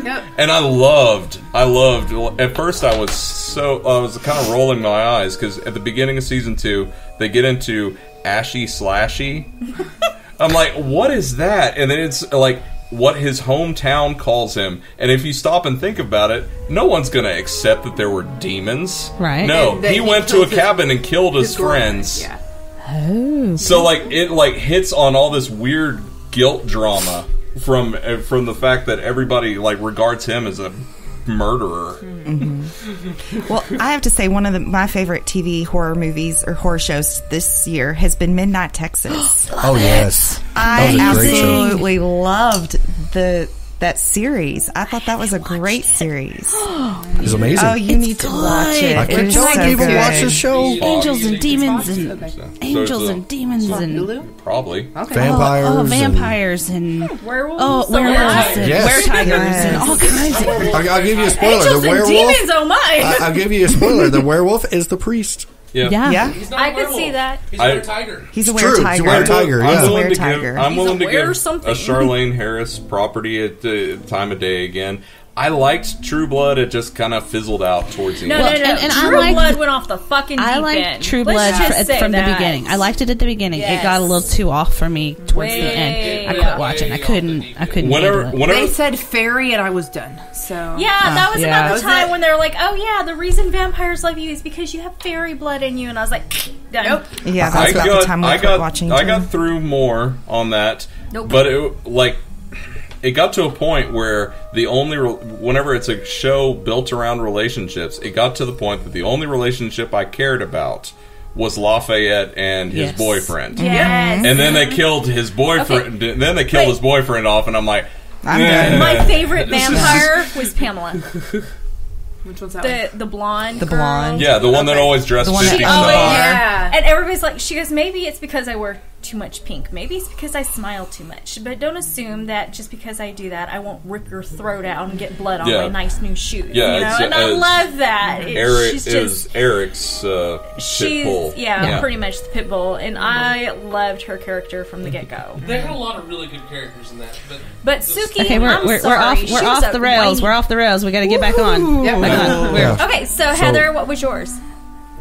Yep. And I loved, I loved. At first, I was so I was kind of rolling my eyes because at the beginning of season two, they get into ashy slashy. I'm like, what is that? And then it's like what his hometown calls him. And if you stop and think about it, no one's gonna accept that there were demons. Right. No, he, he went to a killed his- cabin and killed his, His friends. Yeah. Oh. So like it like hits on all this weird guilt drama from uh, from the fact that everybody like regards him as a murderer. Mm-hmm. Well, I have to say, one of the, my favorite TV horror movies or horror shows this year has been Midnight Texas. Oh yes, I That was a great show. absolutely loved the that series. I thought that was a great series. it's amazing. Oh, you need to watch it. I It can't is tell so people good. watch the show. Angels and demons and Okay. Angels there's a- and demons and Hulu? Probably. Okay. Vampires. oh, oh, and- vampires and Werewolves. oh So werewolves and Yes. weretigers Yes. and all kinds of. I'll, I'll give you a spoiler. Angels the and demons. Oh my! I, I'll give you a spoiler. The werewolf is the priest. Yeah. Yeah. Yeah, He's not I a could see that. He's a I- red tiger. he's a It's weird true. He's a tiger. weird tiger, I'm yeah. willing to tiger. give. I'm He's willing to aware give of something. a Charlaine Harris property at the time of day again. I liked True Blood. It just kind of fizzled out towards the No, end. no, no. and- and I True liked- Blood went off the fucking deep I liked end. True Blood fr- say from the beginning. I liked it at the beginning. It got a little too off for me towards the end. I quit couldn't off. watch it. I couldn't. I couldn't. Whenever, it. whenever They said fairy and I was done. So Yeah, that uh, was yeah. about the time when they were like, "Oh yeah, the reason vampires love you is because you have fairy blood in you," and I was like, "Done." Nope. Yeah, I that's about got, the time we I quit got, watching. I too. got through more on that, Nope. but it like it got to a point where the only re- whenever it's a show built around relationships, it got to the point that the only relationship I cared about was Lafayette and his Yes. boyfriend. Yes. And then they killed his boyfriend. Then they killed Wait. his boyfriend off, and I'm like, I'm eh. My favorite vampire was Pamela, which one's that? one? the the blonde, The girl. blonde. Yeah, the one that always dressed The one that- 50 Oh, yeah. And everybody's like, she goes, maybe it's because I wear too much pink. Maybe it's because I smile too much. But don't assume that just because I do that, I won't rip your throat out and get blood on Yeah. my nice new shoes. Yeah, you know? and I love that. It- Eric she's is just. Eric's uh, pit She's bull. yeah, pretty much the pit bull, and I loved her character from the get go. They had a lot of really good characters in that, but But Sookie, Okay, we're, I'm we're, sorry, we're off. We're off the rails. whiny- We're off the rails. We got to get back on. Yep. Back on. Yeah. Okay, so Heather, what was yours?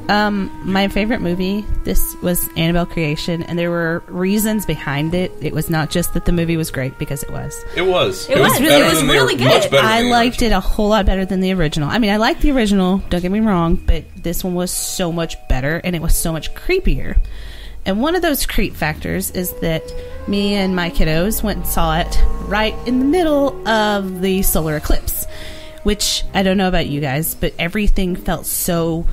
Um, my favorite movie. This was Annabelle Creation, and there were reasons behind it. It was not just that the movie was great because it was. It was. It was. better It was than the- really good. Much better I liked it a whole lot better than the original. I mean, I liked the original. Don't get me wrong, but this one was so much better, and it was so much creepier. And one of those creep factors is that me and my kiddos went and saw it right in the middle of the solar eclipse, which I don't know about you guys, but everything felt so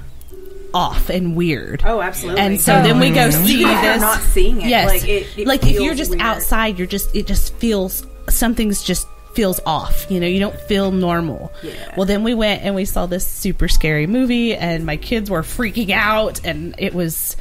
off and weird. Oh, absolutely. And so then we oh, go see Even if you're this. not seeing it, Yes, like, it- it like if you're just weird. outside, you're just it just feels something's just feels off. You know, you don't feel normal. Well, then we went and we saw this super scary movie, and my kids were freaking out, and it was.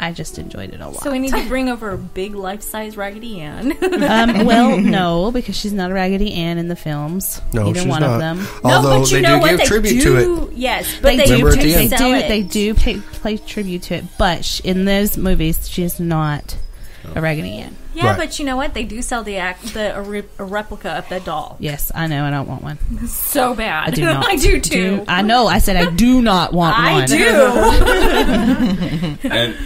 I just enjoyed it a lot. So we need to bring over a big life size Raggedy Ann. um, well, no, because she's not a Raggedy Ann in the films. No, Either she's one not. of them. Although no, but you they know do what? give they tribute do, to it. Yes, but they, do. Remember the They do. it. They do pay, play tribute to it, but sh- in those movies, she is not a Raggedy Ann. Yeah, Right. but you know what? They do sell the act, the a, re- a replica of the doll. Yes, I know. I don't want one. So bad. I do not. I do too. Do- I know. I said I do not want I one. I do. And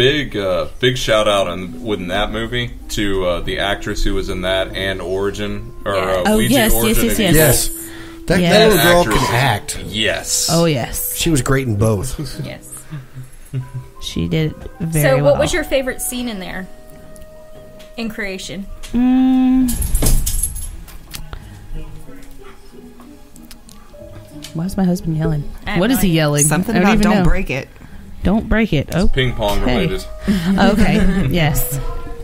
big, uh, big shout out on within that movie to uh, the actress who was in that and Origin or uh, Oh, Ouija yes, yes, Origin. yes, of yes. Yes. That, Yes. that little girl Actress can act. Yes. Oh yes, She was great in both. yes. she did very well. So, well. what was your favorite scene in there? In creation, Mm. Why is my husband yelling? I have What no is he yelling? Something I about don't know. break it. Don't break it. Oh, Ping pong related. okay. yes.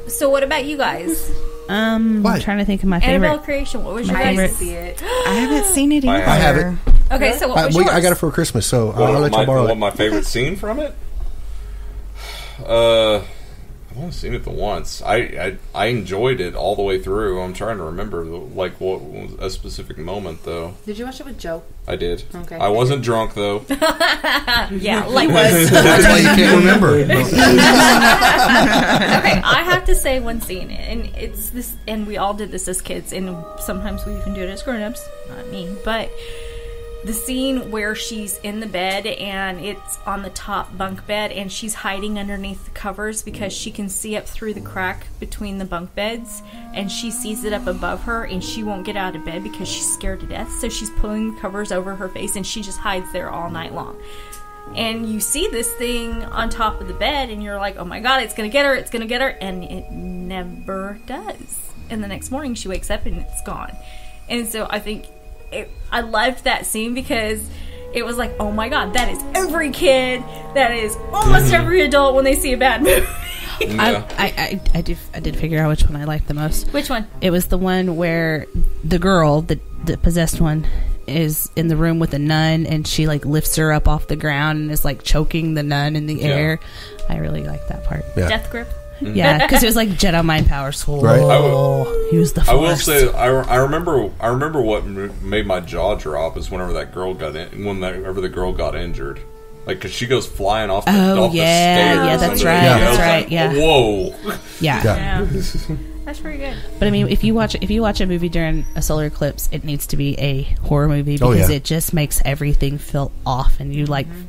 So, what about you guys? Um, What? I'm trying to think of my Annabelle favorite. Creation. What was your I favorite- guys? didn't see it. I haven't seen it I either. I have it. Okay, so what I, was we, yours? I got it for Christmas, so I'll, I'll What let my, you borrow what it. my favorite scene from it? Uh, I've only seen it the once. I, I I enjoyed it all the way through. I'm trying to remember like what was a specific moment though. Did you watch it with Joe? I did. Okay. I wasn't drunk though. Yeah, like was. That's why you can't remember. okay, I have to say one scene, and it's this, and we all did this as kids, and sometimes we even do it as grown-ups. Not me, but the scene where she's in the bed and it's on the top bunk bed, and she's hiding underneath the covers because she can see up through the crack between the bunk beds, and she sees it up above her, and she won't get out of bed because she's scared to death. So she's pulling the covers over her face, and she just hides there all night long. And you see this thing on top of the bed and you're like oh my god it's gonna get her it's gonna get her. And it never does. And the next morning she wakes up and it's gone. And so i think it, i loved that scene because it was like oh my god that is every kid that is almost mm-hmm. every adult when they see a bad movie Yeah. I, I, I did I did figure out which one I liked the most. which one It was the one where the girl, the the possessed one, is in the room with a nun, and she like lifts her up off the ground and is like choking the nun in the Yeah. air. I really liked that part. Yeah. death grip Yeah, because it was like Jedi mind power. So Right. I will- he was the. I will say I, I remember I remember what m- made my jaw drop is whenever that girl got in when that, whenever the girl got injured. Like, cause she goes flying off the, Oh, off the yeah, stairs. yeah, that's under the- right, I that's was right, like, yeah. Whoa. yeah. Yeah. yeah that's pretty good But I mean, if you watch if you watch a movie during a solar eclipse, it needs to be a horror movie Oh, because yeah. it just makes everything feel off, and you like mm-hmm.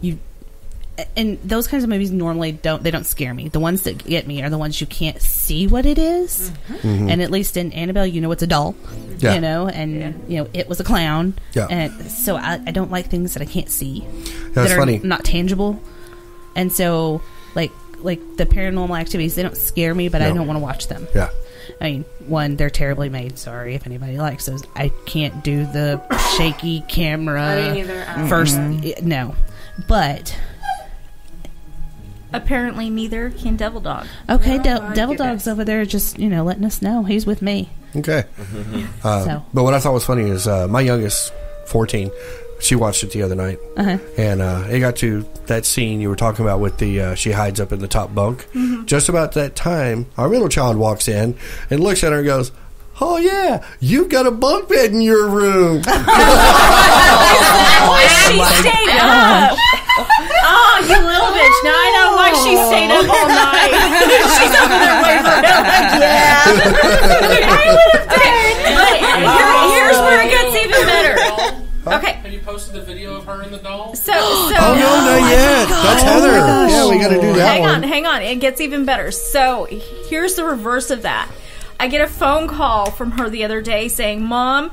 you. And those kinds of movies normally don't they don't scare me. The ones that get me are the ones you can't see what it is. Mm-hmm. Mm-hmm. And at least in Annabelle, you know it's a doll, Yeah. you know, and you know it was a clown. Yeah. And so I, I don't like things that I can't see That's that are funny. not tangible. And so like like the paranormal activities, they don't scare me, but I don't want to watch them. Yeah. I mean, one, they're terribly made. Sorry if anybody likes those. I can't do the shaky camera I didn't either. I- 1st No, but apparently neither can devil dog okay, De- Devil goodness. Dog's over there, just you know, letting us know he's with me. Okay. Uh, So. But what I thought was funny is uh, my youngest, 14, she watched it the other night. Uh-huh. And uh, it got to that scene you were talking about with the uh, she hides up in the top bunk. Mm-hmm. Just about that time, our middle child walks in and looks at her and goes, "Oh yeah, you've got a bunk bed in your room." why she stayed up oh you little bitch now i know why she stayed up all night she's over there waiting for him like yeah i would have done but here, here's where it gets even better okay Have you posted the video of her and the doll? so so oh no, oh not yet. That's Heather. yeah, we got to do that hang one. on, hang on. It gets even better. So here's the reverse of that. I get a phone call from her the other day saying, Mom,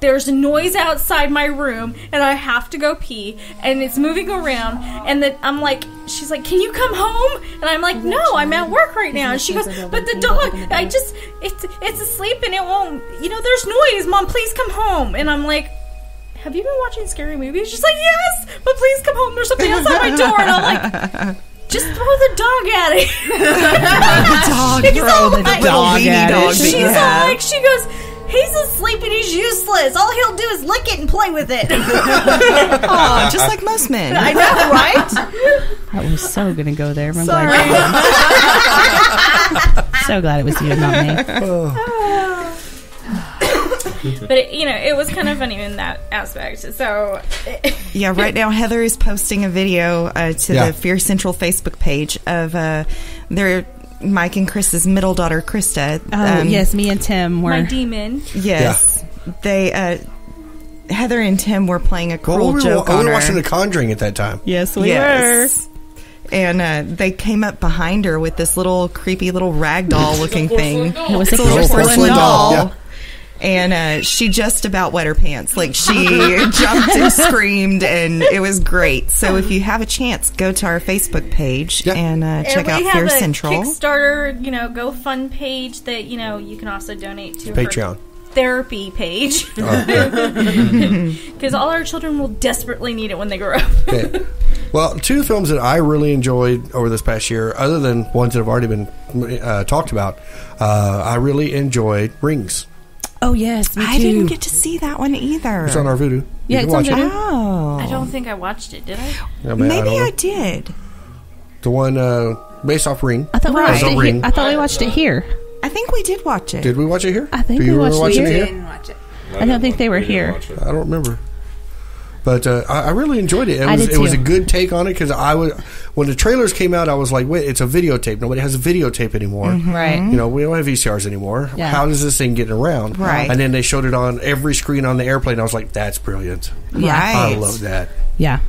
there's noise outside my room and I have to go pee and it's moving around and then I'm like she's like can you come home? And I'm like no I'm at work right now. And she goes but the dog I just it's it's asleep and it won't you know there's noise mom please come home. And I'm like have you been watching scary movies? She's like yes but please come home there's something outside my door. And I'm like just throw the dog at it. Dog, She's throw the like- dog at it. She's all like, she goes, He's asleep and he's useless. All he'll do is lick it and play with it. Aw, just like most men. I know, right? I was so gonna go there. I'm Sorry. glad. so glad it was you, not me. but it, you know, it was kind of funny in that aspect. So Yeah, right now Heather is posting a video uh, to Yeah. the Fear Central Facebook page of uh, their Mike and Chris's middle daughter Krista. Oh Um, yes, me and Tim were. my demon. yes, they. Uh, Heather and Tim were playing a Well, cruel we were, joke we on were her. watching The Conjuring at that time. yes, we yes. And uh, they came up behind her with this little creepy little rag doll looking thing. It was a little Porcelain porcelain doll, doll. yeah. And uh, she just about wet her pants. Like she jumped and screamed, and it was great. So if you have a chance, go to our Facebook page Yeah. and uh, And check we out have Fear a Central. Kickstarter, you know, GoFund page that you know you can also donate to. her Patreon. therapy page Oh, because all our children will desperately need it when they grow up. Okay. Well, two films that I really enjoyed over this past year, other than ones that have already been uh, talked about, uh, I really enjoyed Rings. Oh yes, me I too. didn't get to see that one either. It's on our Vudu. You Yeah, can it's on watch it. Vudu. Oh, I don't think I watched it. Did I? I mean, I maybe don't I, know. did. The one uh, based off Ring. I thought we Right. watched The it. Ring. Here. I thought we watched it here. I think we did watch it. Did we watch it here? I think Do you we remember watched it watching We it here? didn't watch it. I don't think they were here. I don't remember. But uh, I, I really enjoyed it. It I was did it was a good take on it because I was when the trailers came out, I was like, "Wait, it's a videotape. Nobody has a videotape anymore. Right. You know, we don't have VCRs anymore. Yeah. How does this thing get around? Right. And then they showed it on every screen on the airplane. I was like, "That's brilliant. Yeah. I love that. Yeah.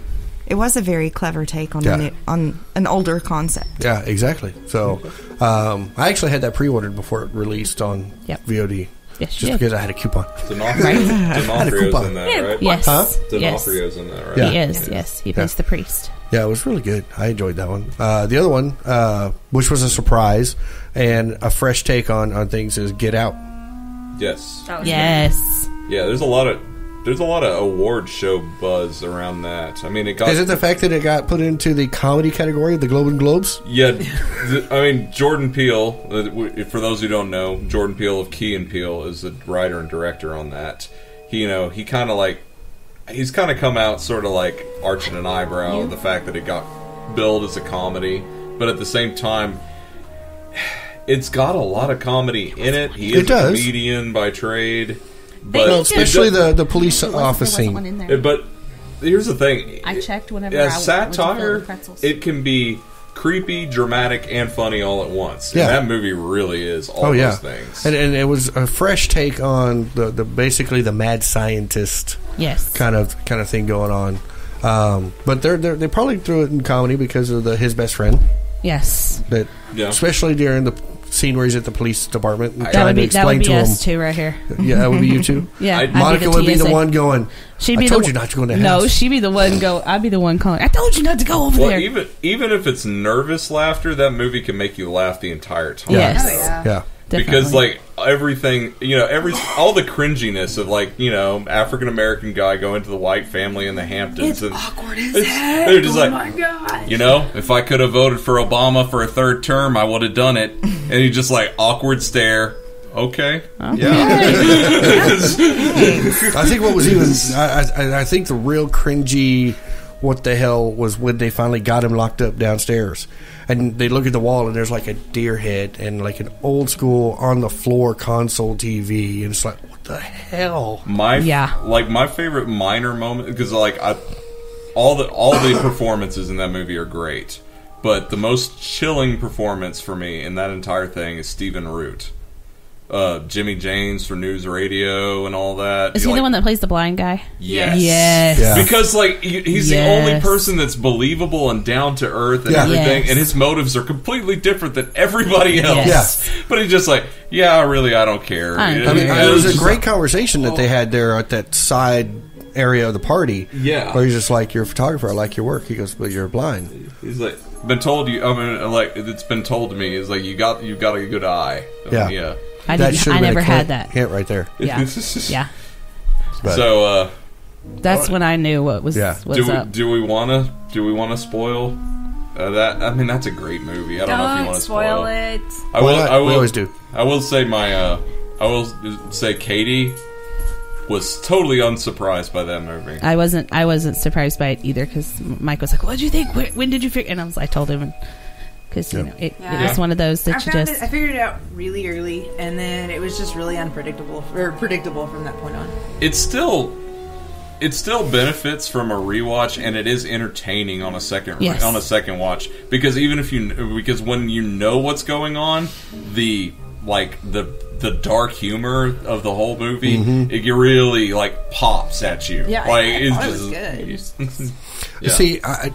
It was a very clever take on Yeah. an, on an older concept. Yeah, exactly. So um, I actually had that pre-ordered before it released on Yep. VOD, Yes, just did. because I had a coupon. D'Onofrio- D'Onofrio's coupon. in that, Yeah, right? Yes. Huh? Yes. In that, right? Yeah. He is. Yes. He plays the priest. Yeah, it was really good. I enjoyed that one. Uh, the other one, uh, which was a surprise and a fresh take on, on things, is Get Out. Yes. That was Yes. Yeah, there's a lot of there's a lot of award show buzz around that. I mean, it got Is it the fact that it got put into the comedy category of the Globe and Globes? Yeah, th- I mean Jordan Peele. uh, For those who don't know, Jordan Peele of Key and Peele is the writer and director on that. He, you know, he kind of like he's kind of come out sort of like arching an eyebrow at the fact that it got billed as a comedy, but at the same time, it's got a lot of comedy in it. He is It does. a comedian by trade, but Well, especially the, the police office scene. it- but here's the thing. I checked whenever Yeah, I went to fill satire. the pretzels. It can be creepy, dramatic, and funny all at once. Yeah. And that movie really is all Oh yeah, those things. and, and it was a fresh take on the, the basically the mad scientist Yes. kind of kind of thing going on. Um, but they're, they're they probably threw it in comedy because of the his best friend. Yes. That Yeah. especially during the scene where he's at the police department and That trying would to be that would explain be to him. us two right here. Yeah, that would be you too. Yeah, I- I'd Monica the would be the one going. She'd be I told one- you not to go in that No, she'd be the one go. I'd be the one calling. I told you not to go over well, there. even even if it's nervous laughter, that movie can make you laugh the entire time. Yes. Oh, yeah. Yeah, Because like everything, you know, every all the cringiness of like you know African American guy going to the white family in the Hamptons. It's and awkward as it's- heck. They're just oh like, my god. You know, if I could have voted for Obama for a third term, I would have done it. And he just like awkward stare. Okay. Yeah. I think what was even I, I, I think the real cringy what the hell was when they finally got him locked up downstairs and they look at the wall and there's like a deer head and like an old school on the floor console TV and it's like what the hell my Yeah. like my favorite minor moment because like I all the all the performances in that movie are great, but the most chilling performance for me in that entire thing is Stephen Root. Uh, Jimmy James for News Radio and all that. Is he Like, the one that plays the blind guy? Yes. Yes. Yeah. Because like he- he's the only person that's believable and down to earth and Yeah. everything, Yes. and his motives are completely different than everybody else. Yes. But he's just like, yeah, really, I don't care. I don't I mean Yeah, it was a great like- conversation that they had there at that side area of the party Yeah. where he's just like you're a photographer I like your work he goes but you're blind He's like been told you. I mean, like it's been told to me. Is like you got you got a good eye. I Yeah. yeah. I that didn't. should I have been never a had that. hint right there Yeah. Yeah. But- so uh, That's when I knew what was Yeah. what's do we, up. do we want to do we want to spoil uh, that? I mean, that's a great movie. I don't, know if you want to spoil spoil it. I Why will. not? I will. We always do. I will say my uh, I will say Katie was totally unsurprised by that movie. I wasn't. I wasn't surprised by it either because Mike was like, "What did you think? When, when did you figure?" And I was. I told him because you know it, Yeah. it was one of those I that you just. it. I figured it out really early, and then it was just really unpredictable or predictable from that point on. It's still it still benefits from a rewatch and it is entertaining on a second Yes. on a second watch because even if you because when you know what's going on the like the the dark humor of the whole movie Mhm. it really like pops at you Yeah, like I it's thought it was just Yeah. See, I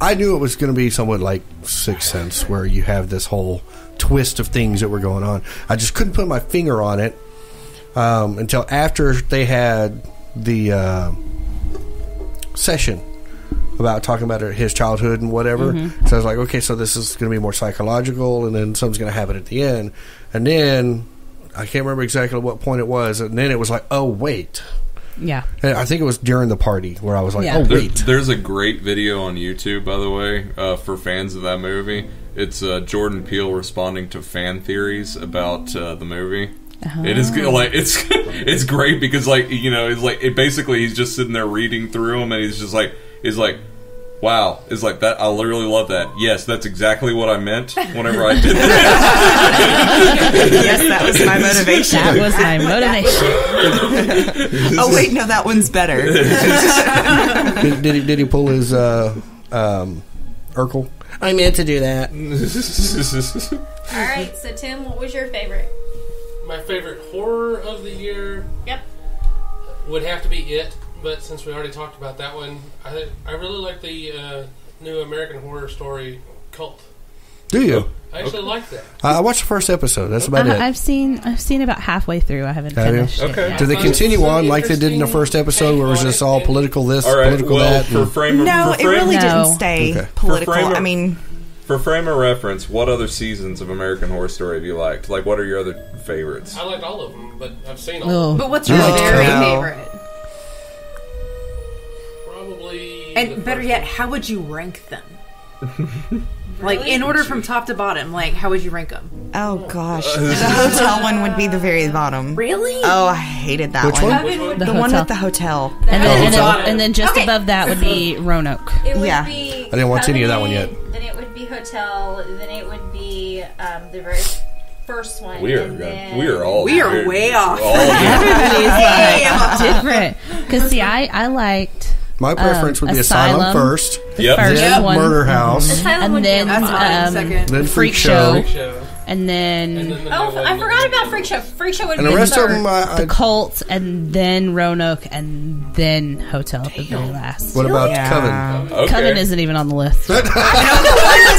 I knew it was going to be somewhat like Sixth Sense, where you have this whole twist of things that were going on. I just couldn't put my finger on it um, until after they had the uh, session about talking about his childhood and whatever. Mhm. So I was like, okay, so this is going to be more psychological, and then something's going to happen at the end, and then I can't remember exactly what point it was, and then it was like, oh wait. Yeah. And I think it was during the party where I was like, Yeah. oh There- wait. there's a great video on YouTube, by the way, uh, for fans of that movie. It's uh, Jordan Peele responding to fan theories about uh, the movie. It is good. Like it's it's great because like you know it's like it basically he's just sitting there reading through them and he's just like he's like. Wow, it's like that. I literally love that. Yes, that's exactly what I meant whenever I did that. yes, that was my motivation. That was my motivation. oh wait, no, that one's better. did, did he did he pull his uh, um, Urkel? I meant to do that. All right, so Tim, what was your favorite? My favorite horror of the year Yep. would have to be It, but since we already talked about that one, I I really like the uh, new American Horror Story Cult. Do you? I actually like that. I I watched the first episode. That's about I, it. I've seen. I've seen about halfway through. I haven't Have you? finished. it yet. Do they continue on like they did in the first episode, where it was just all political this, All right, political well, that? for frame of, No, for it really No. didn't stay Okay. political. For frame of- I mean, For frame of reference, what other seasons of American Horror Story have you liked? Like, what are your other favorites? I liked all of them, but I've seen all. Oh. of them. But what's your liked very favorite? Better yet, how would you rank them? like in order from top to bottom, like how would you rank them? oh gosh, the hotel one would be the very bottom. Really? Oh, I hated that Which one. one? The, The one hotel. with the hotel. And then, and, then, and then just Okay. above that would be Roanoke. It would Yeah. be. I didn't watch any of that one yet. Covenant, Then it would be Hotel. Then it would be um, the very first one. We are and then- we are all We are we're- way off. all- Everybody's like different. Because see, I I liked My preference um, would be Asylum, Asylum. first, the Yep. first then one, Murder House, Asylum and would then on That's top. mine, um, second. then Freak Freak Show, Freak Show. And then, And then the Oh, I forgot about. Freak Show. Freak Show would and be the rest of them. Uh, I, the Cult, and then Roanoke, and then Hotel at the very last. what about Yeah. Coven? Okay. Coven isn't even on the list. I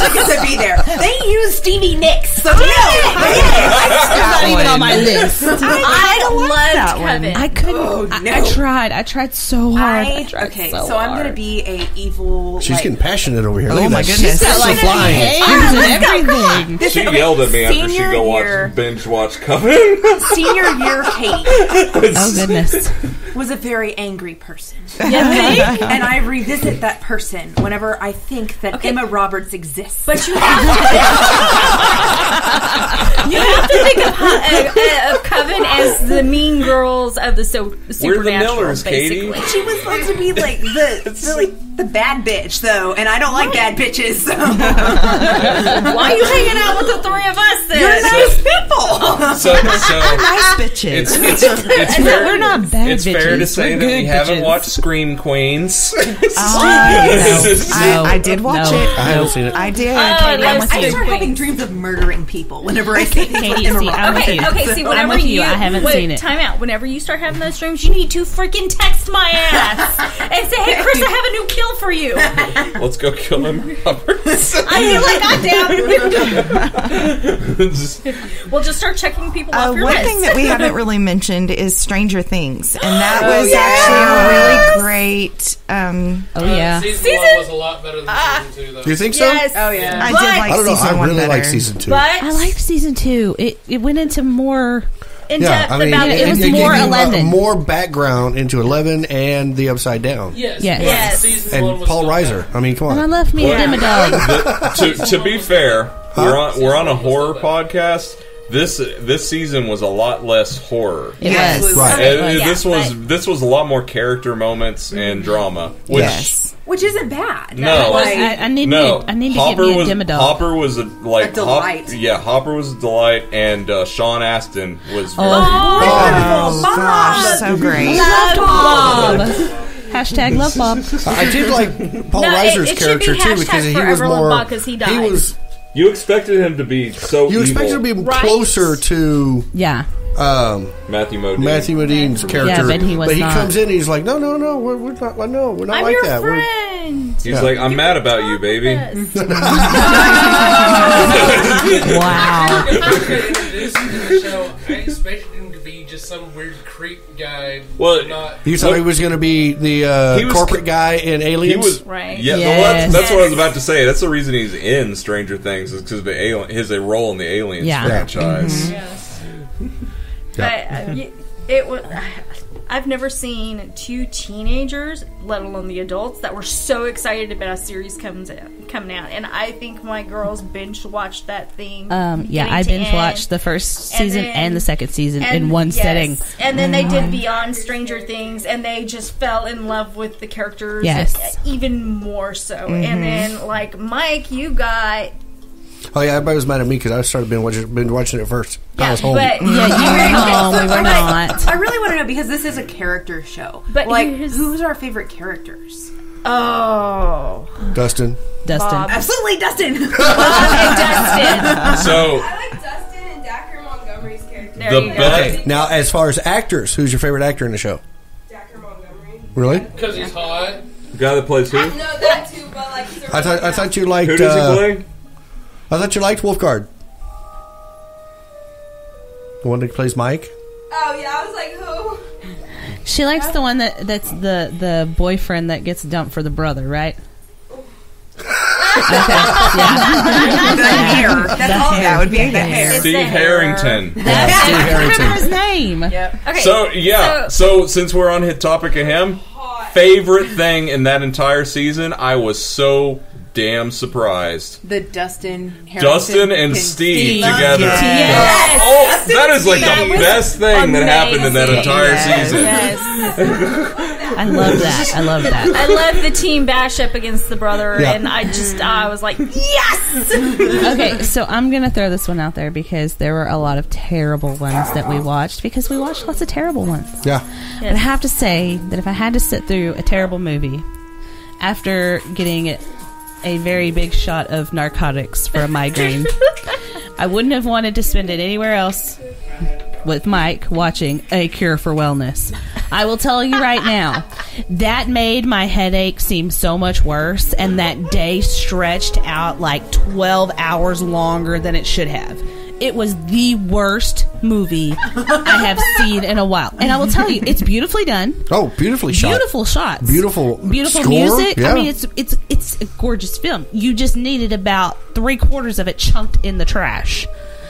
was going to be there. They use Stevie Nicks, so no. It's not even on my list. I loved that one. Coven. I oh, couldn't. Oh, I, no. I tried. I tried so hard. I, I, tried okay, so, so, I'm going to be a evil. She's like, getting passionate over here. Oh my goodness. She's got flying. Hands ah, everything. This She yelled at me after she senior go year, watch binge watch Coven. Senior year Katie Oh goodness. was a very angry person. Yeah, think? and I revisit that person whenever I think that Emma Roberts exists. But you have to, you have to think of, uh, uh, of Coven as the mean girls of the so supernatural. Millers, Katie. basically. she was supposed to be like the, the like the bad bitch though, and I don't like bad bitches. So. Why are you hanging out with the three of us then? You're nice people. so, so Nice bitches. it's it's it's fair, We're not bad It's fair to say We're that we good haven't watched Scream oh, Queens. I, I did watch No. it. I haven't seen it. I did. Oh, I love I Scream start having dreams of murdering people whenever I see things Katie, with Emma see, I'm Roberts. with. Okay, see, I'm whenever you. you, I haven't wait, seen it. Time out. Whenever you start having those dreams, you need to freaking text my ass and say, "Hey, Chris, I have a new kill for you." Let's go kill him, Roberts. I mean, like, goddamn. we'll just start checking people Uh, off your one list. thing that we haven't really mentioned is Stranger Things, and that Oh, was yes. actually a really great. Um, Oh Uh, yeah. Season, one was a lot better than season two, though. Do you think so? yes. Oh yeah. I But- did like I don't know. season I one really better. like season two. But I liked season two. It it went into more. in yeah, depth I mean, about it it, was gave more you, uh, Eleven. more background into Eleven and the Upside Down, Yes. Yes. Yes. And Paul Reiser. better. I mean, come on. And I on. love me Well, and Dog. To, to be fair, we're on we're on a horror podcast. this this season was a lot less horror. It Yes. was. Right. And It was. this was but- this was a lot more character moments and drama. Which yes. Which isn't bad. No. Like, I, I need no, to, I need to Hopper get me a was Dimmadome. Hopper was a like A delight. Hop- yeah, Hopper was a delight, and uh, Sean Astin was. Oh, Oh, gosh, so great. Love Bob. Hashtag love Bob. I did like Paul No, Reiser's it should be character too because he was forever love more. Bob 'cause he died. He was. You expected him to be so. You evil. expected him to be Right. closer to Yeah. um, Matthew Modine. Matthew Modine's character, Yeah, but he was he not. comes in, and he's like, "No, no, no, we're, we're not. No, we're not I'm like your that." We're- friend. He's like, I'm mad about you, baby. Wow. introduced him to the show, I expected some weird creep guy. Well, not. You thought he was going to be the uh, was- corporate guy in Aliens. He was Right. Yeah, Yes. well, that's, that's what I was about to say. That's the reason he's in Stranger Things is because of the alien, his role in the Aliens Yeah. franchise. Yes. But uh, it was. I've never seen two teenagers, let alone the adults, that were so excited about a series comes out, coming out. And I think my girls binge watched that thing. Um, yeah, I binge watched the first And season then- and the second season in one yes. setting. And then they did Beyond Stranger Things, and they just fell in love with the characters Yes. even more so. Mm-hmm. And then, like, Mike, you got. oh yeah, everybody was mad at me because I started been watching, been watching it first. I Yeah, was home. but Yeah, you were home. We were not. I really want to know because this is a character show. But like, who's our favorite characters? Oh. Dustin. Dustin. Bob. Absolutely, Dustin. Bob and Dustin. So I like Dustin and Dacre Montgomery's character. There the you go. Okay, now as far as actors, who's your favorite actor in the show? Dacre Montgomery. Really? Because he's hot. The guy that plays who? No, that too, but like. he's a I thought I thought you liked. Who does uh, he play? I thought you liked Wolfhard. The one that plays Mike. Oh yeah, I was like, who? She likes the one that that's the the boyfriend that gets dumped for the brother, right? okay. Yeah. The hair. That's all hair. that would be the The hair. It's Steve the hair. Harrington. That's, I Steve remember Harrington. his name. Yep. Okay. So yeah, so, since we're on hit topic of him, favorite thing in that entire season, I was so damn surprised. the Dustin. Harrington Dustin and Steve. Steve, together. Yes. Oh, that is like That the was best thing that happened in that entire Yes. season. Yes. I love that. I love that. I love the team bash up against the brother, Yeah. and I just I was like, yes. Okay, so I'm gonna throw this one out there because there were a lot of terrible ones that we watched because we watched lots of terrible ones. Yeah. But I have to say that if I had to sit through a terrible movie after getting it a very big shot of narcotics for a migraine, I wouldn't have wanted to spend it anywhere else with Mike watching A Cure for Wellness. I will tell you right now, that made my headache seem so much worse, and that day stretched out like 12 hours longer than it should have. It was the worst movie I have seen in a while. And I will tell you, it's beautifully done. Oh, beautifully shot. Beautiful shots. Beautiful Beautiful score, music. yeah. I mean it's it's it's a gorgeous film. You just needed about three quarters of it chunked in the trash.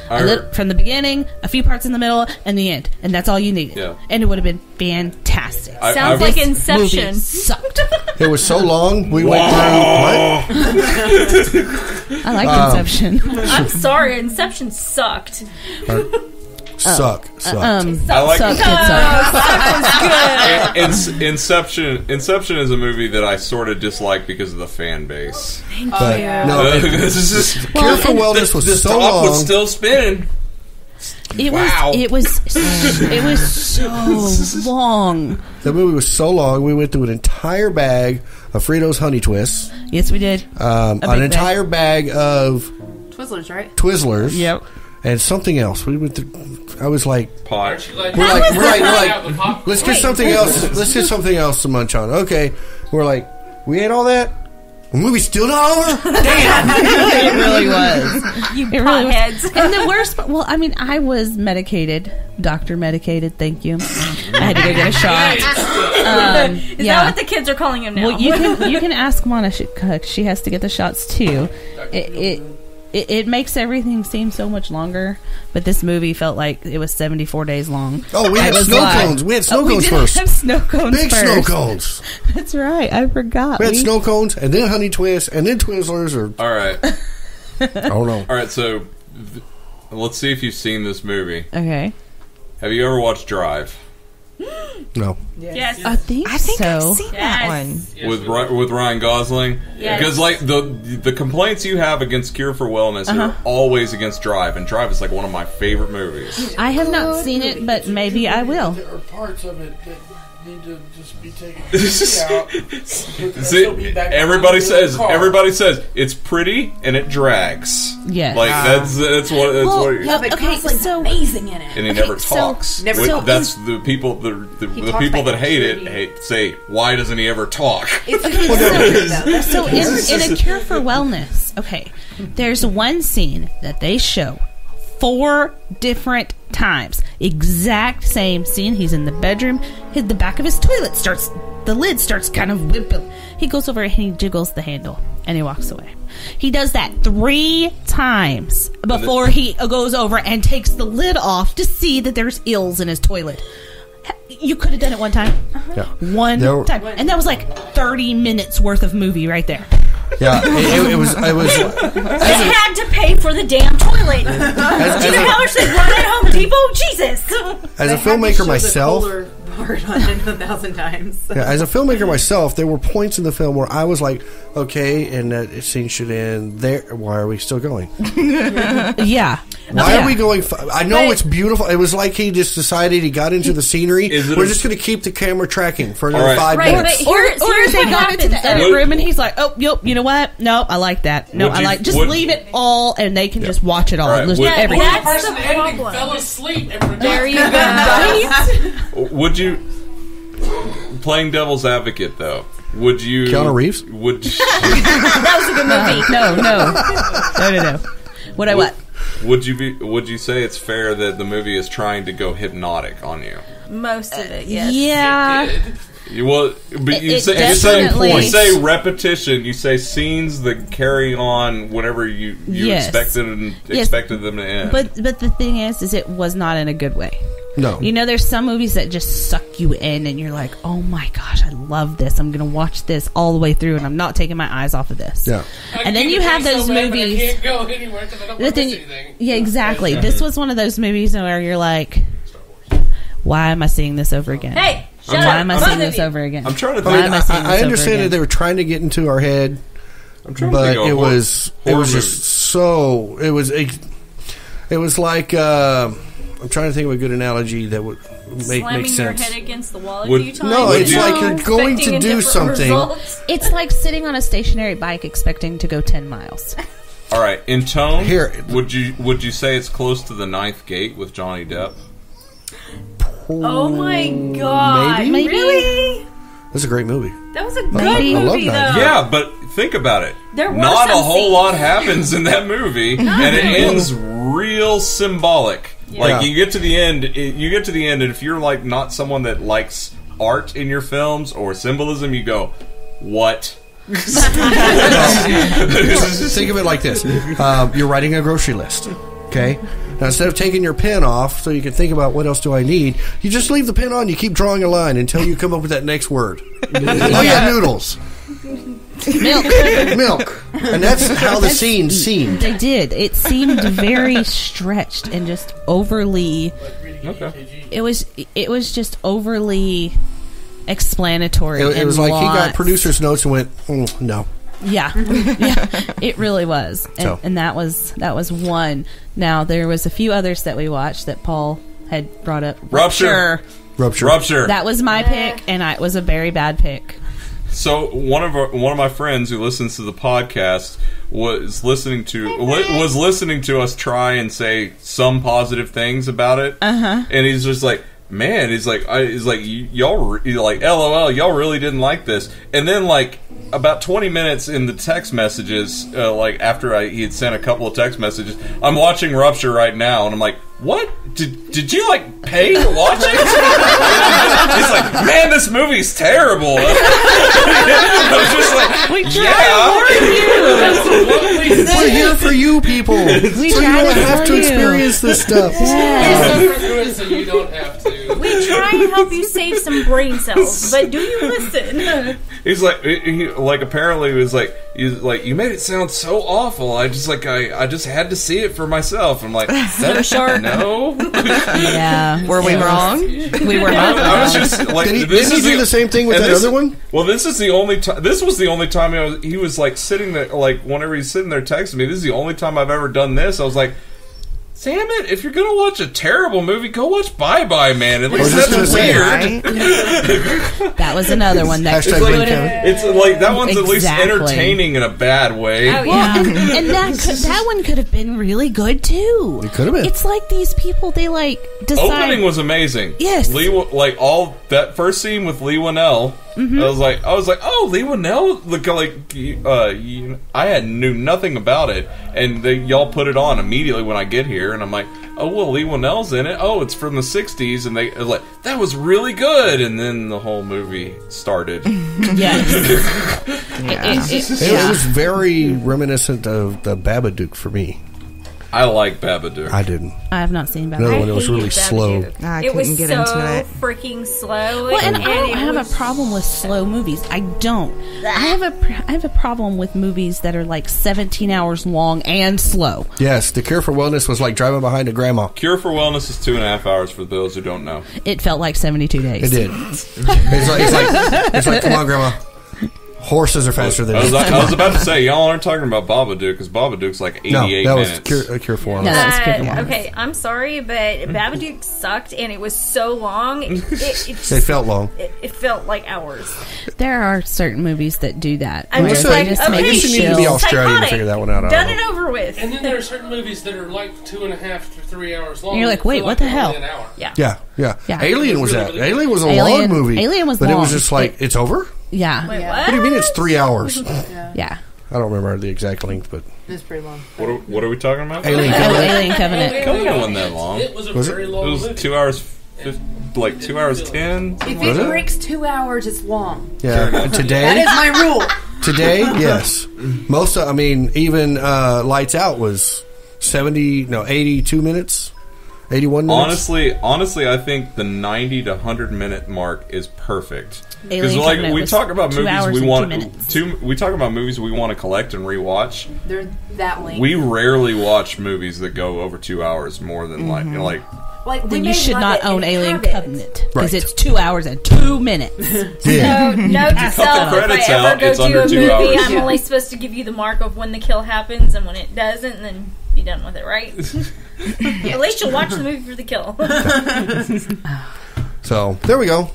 A lit- from the beginning, a few parts in the middle, and the end, and that's all you needed. Yeah. And it would have been fantastic. I- Sounds I- like This Inception. movie sucked. It was so long. We went through what? I like Um, Inception. I'm sorry, Inception sucked. Suck. suck. Um, I like sucked, it sucked. In- Inception. Inception is a movie that I sort of dislike because of the fan base. Thank but no, it, this is just, Cure for Wellness was the so top long. was still spinning. It Wow. was. It was. It was so long. the movie was so long. We went through an entire bag of Fritos Honey Twists, Yes, we did. um, an big entire bag of Twizzlers, right? Twizzlers, Yep. And something else. We went through. I was like, Pot. Aren't you glad we're like, we're like, we're like, let's get something else. Let's get something else to munch on. Okay, we're like, we ate all that. The movie's still not over. Damn. it really was. You It really was. And the worst, part- well, I mean, I was medicated, doctor medicated. Thank you. I had to go get a shot. Um, Is yeah. that what the kids are calling him now? well, you can you can ask Mona. She, she has to get the shots too. It, it it it makes everything seem so much longer, but this movie felt like it was seventy four days long. Oh, we I had snow like- cones. We had snow Oh, we cones did first. Have snow cones Big first. snow cones. That's right. I forgot. We had We- snow cones, and then honey twists, and then Twizzlers, or All right. I don't know. All right. So, v- let's see if you've seen this movie. Okay. Have you ever watched Drive No. Yes. I think I think so. I've seen that one. Yes, with with Ryan Gosling? Yes. Because like the the complaints you have against Cure for Wellness Uh-huh. are always against Drive, and Drive is like one of my favorite movies. I have not seen it, but maybe I will. There are parts of it that need to just be taken This out. See, everybody says everybody says it's pretty and it drags. Yes. like ah. that's that's what that's Well, what. yeah, But okay, Gosling's so amazing in it. and he okay, never so- talks. Never Wh- talks. That's the people the the, the talks people by that hate it immaturity. hate say why doesn't he ever talk? It's so, so in, in a cure for wellness, okay, there's one scene that they show four different times. Exact same scene. He's in the bedroom. His, the back of his toilet starts, the lid starts kind of whipping. He goes over and he jiggles the handle and he walks away. He does that three times before he goes over and takes the lid off to see that there's eels in his toilet. You could have done it one time. Yeah. One There- time. And that was like 30 minutes worth of movie right there. Yeah. It, it, it was. It was. They had to pay for the damn toilet. Do you as know how much they run at Home Depot? Jesus. As a filmmaker myself, part on it a thousand times. Yeah, as a filmmaker myself, there were points in the film where I was like, okay, and that scene should end there. Why are we still going? yeah. Why Yeah. are we going? F- I know it's beautiful. It was like he just decided he got into the scenery. We're a- just going to keep the camera tracking for another All right. five Right, minutes. but Or, or they what got into the happens, edit room and he's like, "Oh, yep, you know what? No, I like that. No, Would I you- like just would- leave it all, and they can just watch it all. All right, Listen would- Yeah, everything. that's the person problem. fell asleep and forgot. There you go. Would you playing devil's advocate though? Would you Keanu Reeves? Would that was a good movie. No, no, no, no, no. What I what? would you be would you say it's fair that the movie is trying to go hypnotic on you? Most of it, uh, yes. Yeah. You- Well, but It- you it say, you say definitely- you say repetition. You say scenes that carry on whenever you you Yes. expected and Yes. expected them to end. But but the thing is, is it was not in a good way. No. You know, there's some movies that just suck you in, and you're like, "Oh my gosh, I love this! I'm gonna watch this all the way through, and I'm not taking my eyes off of this." Yeah. I And then you it have so those bad, I movies. can't go anywhere because I don't want to thing, miss anything. yeah, exactly. This was one of those movies where you're like, "Why am I seeing this over again? Hey, shut Why up. am I seeing this over again?" I'm trying to I, think. mean, am I I, seeing this I understand again? that they were trying to get into our head, I'm trying to but think it was it was just so it was it, it was like uh, I'm trying to think of a good analogy that would make Slamming make your sense. head against the wall a Would- few times. No, it's you- like you're going to Expecting a do different something. result. It's like sitting on a stationary bike expecting to go 10 miles. All right, in tone, Here- would you would you say it's close to the Ninth Gate with Johnny Depp? Oh my god. Maybe? Really? That's a great movie. That was a good Maybe. I love movie, that. though. Yeah, but think about it. There were Not a some whole scenes. lot happens in that movie, and it ends real symbolic. Like Yeah. you get to the end, it, you get to the end, and if you're like not someone that likes art in your films or symbolism, you go, "What?" Think of it like this: um, you're writing a grocery list. Okay. Now instead of taking your pen off so you can think about what else do I need, you just leave the pen on. You keep drawing a line until you come up with that next word. oh yeah, noodles, Milk. milk, and that's how the scene seemed. They did. It seemed very stretched and just overly. Okay. It was. It was just overly explanatory. It, it and was like he got producer's notes and went, mm, "No." Yeah, yeah, it really was, and, So. and that was that was one. Now there was a few others that we watched that Paul had brought up. Rupture. Rupture. Rupture. That was my pick, and I, it was a very bad pick. So one of our, one of my friends who listens to the podcast was listening to li- was listening to us try and say some positive things about it, uh-huh. and he's just like, "Man," he's like, I, "He's like, y- y'all re- he's like, lol, y'all really didn't like this." And then like about twenty minutes in the text messages, uh, like after I, he had sent a couple of text messages, I'm watching Rupture right now, and I'm like, "What? Did did you like pay to watch it?" he's like, "Man, this movie's terrible." I was just like, We yeah. We're here for you people, so you don't have tell to you. experience this stuff. Suffer through it so you don't have to. We trying to help you save some brain cells, but do you listen? He's like, he, he- like apparently he was like, he's like, you made it sound so awful. I just like, I, I just had to see it for myself. I'm like, that, sure. no. Yeah. Were we It wrong? We were not I was wrong. just like, Did he- this didn't he is do the same thing with and that this- other one? Well, this is the only time. This was the only time I was, he was like sitting there, like whenever he's sitting there texting me. This is the only time I've ever done this. I was like. Damn it! If you're gonna watch a terrible movie, go watch Bye Bye Man. At least just gonna that's say, weird. Right? That was another one that Hashtag It's blame like, it's like that one's at least entertaining in a bad way. Oh, Well, yeah. and, and that could, that one could have been really good too. It could have been. It's like these people they like decide. Opening was amazing. Yes. Lee, like all that first scene with Leigh Whannell. Mm-hmm. I was like, I was like, oh, Leigh Whannell. Look, like, uh, you, I had knew nothing about it, and they, y'all put it on immediately when I get here, and I'm like, oh well, Leigh Whannell's in it. Oh, it's from the '60s, and they like that was really good, and then the whole movie started. yes. Yeah. It- it- It, it yeah. was very reminiscent of the Babadook for me. I like Babadook. I didn't. I have not seen Another Babadook. one that was hated really Babadook. slow. I it was couldn't get so into it. freaking slow. Well, and I don't it have was- a problem with slow movies. I don't. I have a pr- I have a problem with movies that are like 17 hours long and slow. Yes, the cure for wellness was like driving behind a grandma. Cure for Wellness is two and a half hours for those who don't know. It felt like 72 days. It did. It's like, it's like, it's like come on, grandma. Horses are faster than I was. I was about to say y'all aren't talking about Babadook because Babadook's like 88 no, that was minutes. cure, a cure for No, that was Cure for Uh, Wellness. okay, I'm sorry, but Babadook sucked, and it was so long. It, it, it, just- It felt long. it, it felt like hours. There are certain movies that do that. I'm where just they like, just okay, make I guess you need to be chill. Australian to figure that one out. I Done don't and over with. And then there are certain movies that are like two and a half to three hours long. And you're like, wait, feel what the hell? An hour. yeah. Yeah, yeah, Yeah. Alien was that. Alien was a Alien- long movie. Alien was but it was just like It- it's over. Yeah. Wait, What do you mean it's three hours? Yeah. I don't remember the exact length, but It's pretty long. What are, what are we talking about? Alien Oh, Covenant. Alien Covenant. Covenant wasn't that long. It was a Was it? very It long was movie. two hours, fif- like two hours ten. If it it? breaks two hours, it's long. Yeah, today, is my rule. today, yes. Most, of, I mean, even uh, Lights Out was seventy, no, eighty-two minutes, eighty-one minutes. Honestly, honestly, I think the ninety to hundred minute mark is perfect. Because like we talk about movies we want two two. We talk about movies we want to collect and rewatch. They're that length. We rarely watch movies that go over two hours more than like Mm-hmm. like. like we Then you should not own Alien have. Covenant because Right. it's two hours and two minutes. yeah. No, note to self: if credits I ever out, go it's do under a two movie, hours. I'm only supposed to give you the mark of when the kill happens and when it doesn't, and then be done with it, right? At least you'll watch the movie for the kill. So there we go.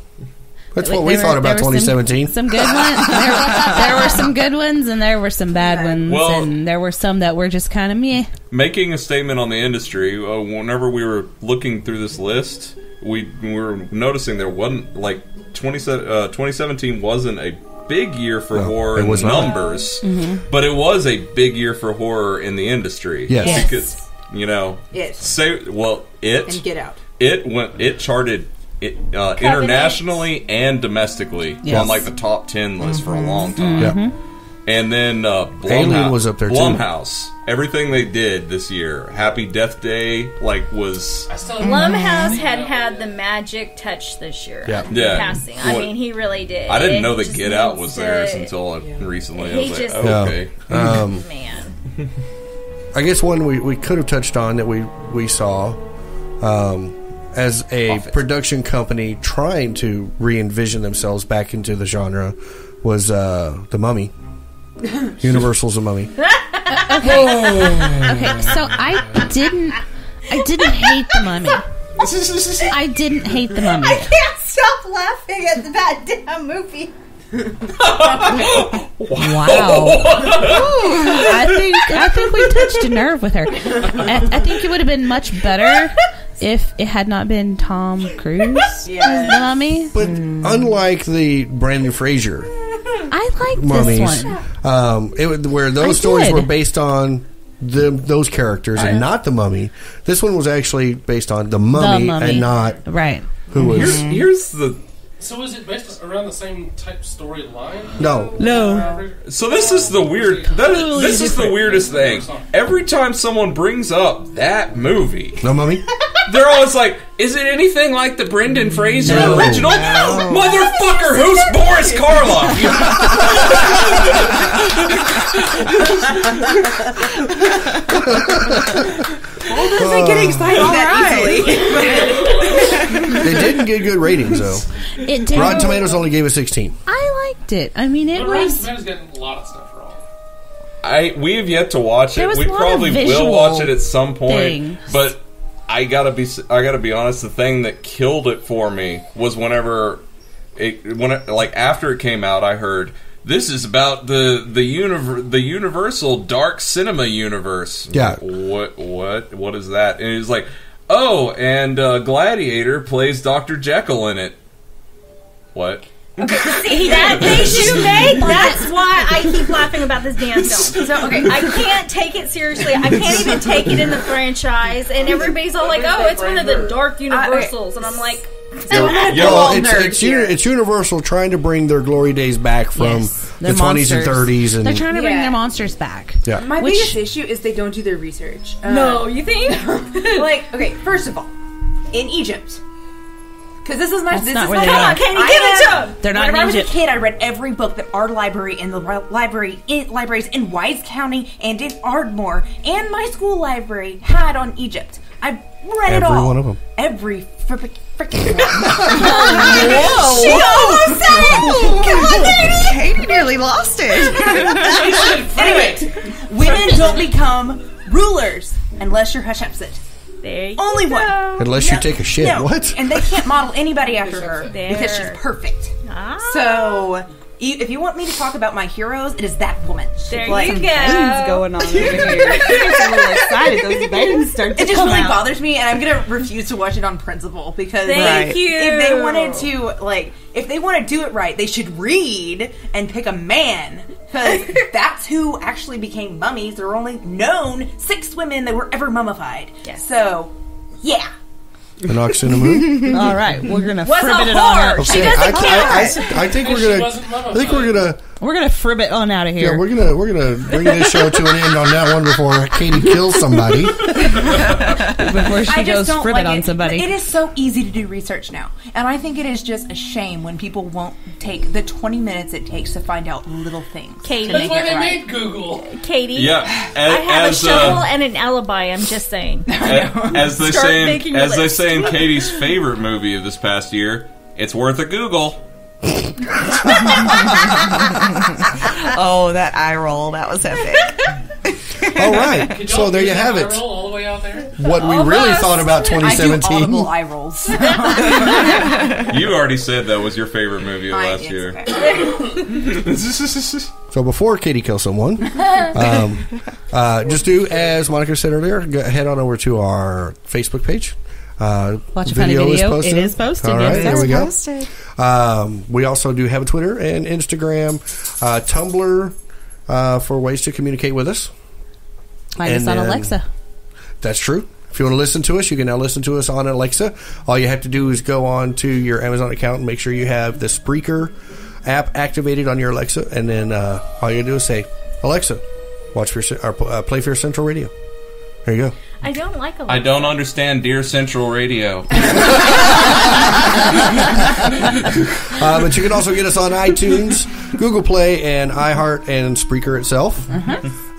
That's what we There thought were- about there were some- 2017. Some, good ones. There were, there were some good ones, and there were some bad ones, Well- and there were some that were just kind of meh. making a statement on the industry. Uh, whenever we were looking through this list, we, we were noticing there wasn't like 20, uh, 2017 wasn't a big year for No, horror it in was not. numbers, Mm-hmm. but it was a big year for horror in the industry. Yes. Yes. because you know, It. say well, it And Get Out. it went it charted. It, uh, internationally and domestically Yes. on like the top ten list for a long time, Yeah. and then uh, Blumhouse, Alien was up there, too. Blumhouse, everything they did this year, Happy Death Day, like was I still Blumhouse had had the magic touch this year. Yeah. Yeah. Passing. I mean, he really did. I didn't It know that Get Out was theirs to- until uh, recently. I He was like, just- oh, okay. Um, Man. I guess one we, we could have touched on that we we saw um, as a Offense. production company trying to re-envision themselves back into the genre was uh, the Mummy. Universal's a Mummy. Okay, so I didn't, I didn't hate the mummy. I didn't hate the mummy. I can't stop laughing at the bad damn movie. Wow. I think I think we touched a nerve with her. I, I think it would have been much better if it had not been Tom Cruise as the mummy. But unlike the Brendan Fraser I like mummies, this one. um, it, would- where those I stories did. were based on the, those characters and not the Mummy, this one was actually based on the Mummy, Mummy. and not Right. who was. Here's, here's the So is it based around the same type storyline? No. No. so this is the weird that is, this is the weirdest thing. Every time someone brings up that movie, No Mummy? they're always like, Is it anything like the Brendan Fraser No. original? No. Motherfucker, who's Boris Karloff? Well, doesn't get uh, excited that easily. It didn't get good ratings though. It did. Rotten Tomatoes only gave it 16. I liked it. I mean, it But Rotten was. Tomatoes getting a lot of stuff wrong. I we have yet to watch There it. was We a lot of probably will watch it at some point. things. But I gotta be I gotta be honest. The thing that killed it for me was whenever it when it, like after it came out, I heard this is about the the univer- the universal dark cinema universe. Yeah. What what what is that? And it was like, oh, and uh, Gladiator plays Doctor Jekyll in it. What? See that face you make? That's why I keep laughing about this damn film. So okay, I can't take it seriously. I can't even take it in the franchise, and everybody's all like, "Oh, it's one of the dark universals," and I'm like, Yeah, Well, well, it's, it's, uni- it's Universal trying to bring their glory days back from Yes. the Their 20s and 30s. And They're trying to bring Yeah. their monsters back. Yeah. My Which- biggest issue is they don't do their research. Uh, "No, you think?" like, okay, first of all, in Egypt. Because this is my That's this not is where my they Come are. on, Katie, give it to have- him. They're not Whenever in I was a Egypt. kid, I read every book that our library and the ri- library in, libraries in Wise County and in Ardmore and my school library had on Egypt. I read it all. Every all. one of 'em. Every frick- freaking one. Whoa! She almost said it. Come on, Katie. Katie nearly lost it. anyway, women don't become rulers unless you're Hatshepsut. There you Only go. one. Unless you take a shit. No, What? And they can't model anybody after her because she's perfect. Ah. So, you, if you want me to talk about my heroes, it is that woman. There Like, you go. Veins going on over here. She gets a little excited. Those veins start to It just come really out. bothers me, and I'm gonna refuse to watch it on principle because Thank like, you. if they wanted to, like, if they want to do it right, they should read and pick a man because that's who actually became mummies. There are only known six women that were ever mummified. Yes. So, yeah. An ox in the moon? All right, we're gonna Was frib it on whore. out. She Okay, doesn't I, care. I, I, I think we're gonna. wasn't I think we're gonna. We're gonna frib it on out of here. Yeah, here. we're gonna we're gonna bring this show to an end on that one before Katie kills somebody. before she I goes just don't frib like it on somebody. It is so easy to do research now, and I think it is just a shame when people won't take the 20 minutes it takes to find out little things. Katie. to That's make why it they right. made Google. Katie. Yeah, I have as, a shovel uh, and an alibi. I'm just saying. A- as they Start say, making in, as they list. say in Katie's favorite movie of this past year, it's worth a Google. Oh, that eye roll. That was epic. All right, so there you have it. roll all the way out there? What we really thought about I do 2017. audible eye rolls. You already said that was your favorite movie of last year. So before Katie kills someone, um, uh, just do as Monica said earlier. Go, head on over to our Facebook page. Uh, Watch a funny video. It is posted, All yes, right, there we go. Posted. Um, we also do have a Twitter and Instagram, uh, Tumblr uh, for ways to communicate with us. Find us on then- Alexa. That's true. If you want to listen to us, you can now listen to us on Alexa. All you have to do is go on to your Amazon account and make sure you have the Spreaker app activated on your Alexa, and then uh, all you do is say, "Alexa, watch for or uh, play for Central Radio." There you go. I don't like I don't understand Dear Central Radio. Uh, but you can also get us on iTunes, Google Play, and iHeart and Spreaker itself.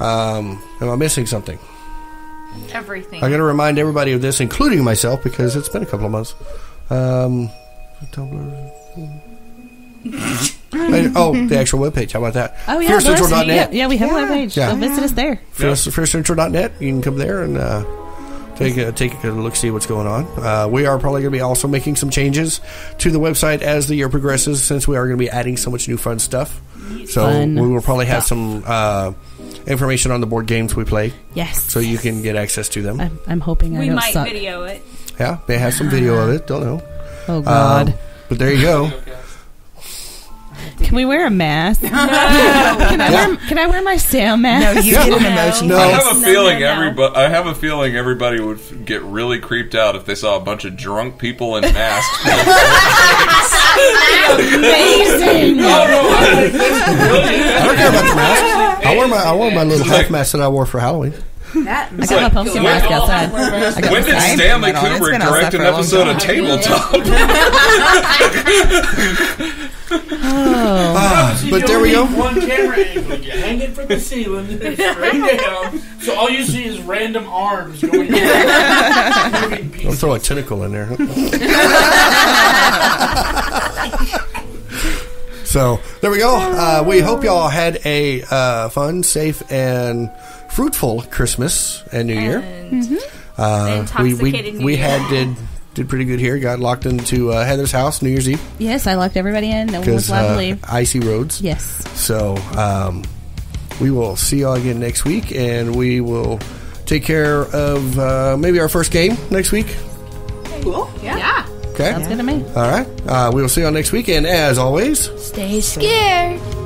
Um, am I missing something? Everything. I got to remind everybody of this, including myself, because it's been a couple of months. Um, Tumblr. And- oh, the actual webpage. How about that? Oh yeah, the FearCentral.net. website. yeah, yeah, we have a webpage. Yeah. So visit us there. Fierce, FearCentral.net. You can come there and uh, take a, take a look, see what's going on. Uh, we are probably going to be also making some changes to the website as the year progresses, since we are going to be adding so much new fun stuff. So Fun we will probably have stuff. some uh, information on the board games we play, Yes. so you can get access to them. I'm, I'm hoping I We might suck. video it. Yeah, they have some video of it. Don't know. Oh God. Um, but there you go. Can we wear a mask? can, I wear, can I wear my Sam mask? No, you get an emoji. No. I have a feeling no, no. everybody. I have a feeling everybody would f- get really creeped out if they saw a bunch of drunk people in masks. Amazing. I don't care about the mask. I wore my I wore my little half mask that I wore for Halloween. That I got my pumpkin mask outside. I got When my did sign. Stanley It's Kubrick been outside direct an for a long episode of time. Tabletop? Ah, but there we go. One camera angle. You hang it from the ceiling, straight down, so all you see is random arms going. moving Don't throw a tentacle in there. so there we go. Uh, we hope y'all had a uh, fun, safe, and fruitful Christmas and New Year. Uh, we we, intoxicated New we had did did pretty good here. Got locked into uh, Heather's house New Year's Eve Yes, I locked everybody in. No one was because allowed to uh, leave. icy roads. Yes. So um, we will see y'all again next week, and we will take care of uh, maybe our first game next week. Cool. Yeah. yeah. Okay. Sounds good to me. All right. Uh, we will see y'all next week, and as always, Stay scared.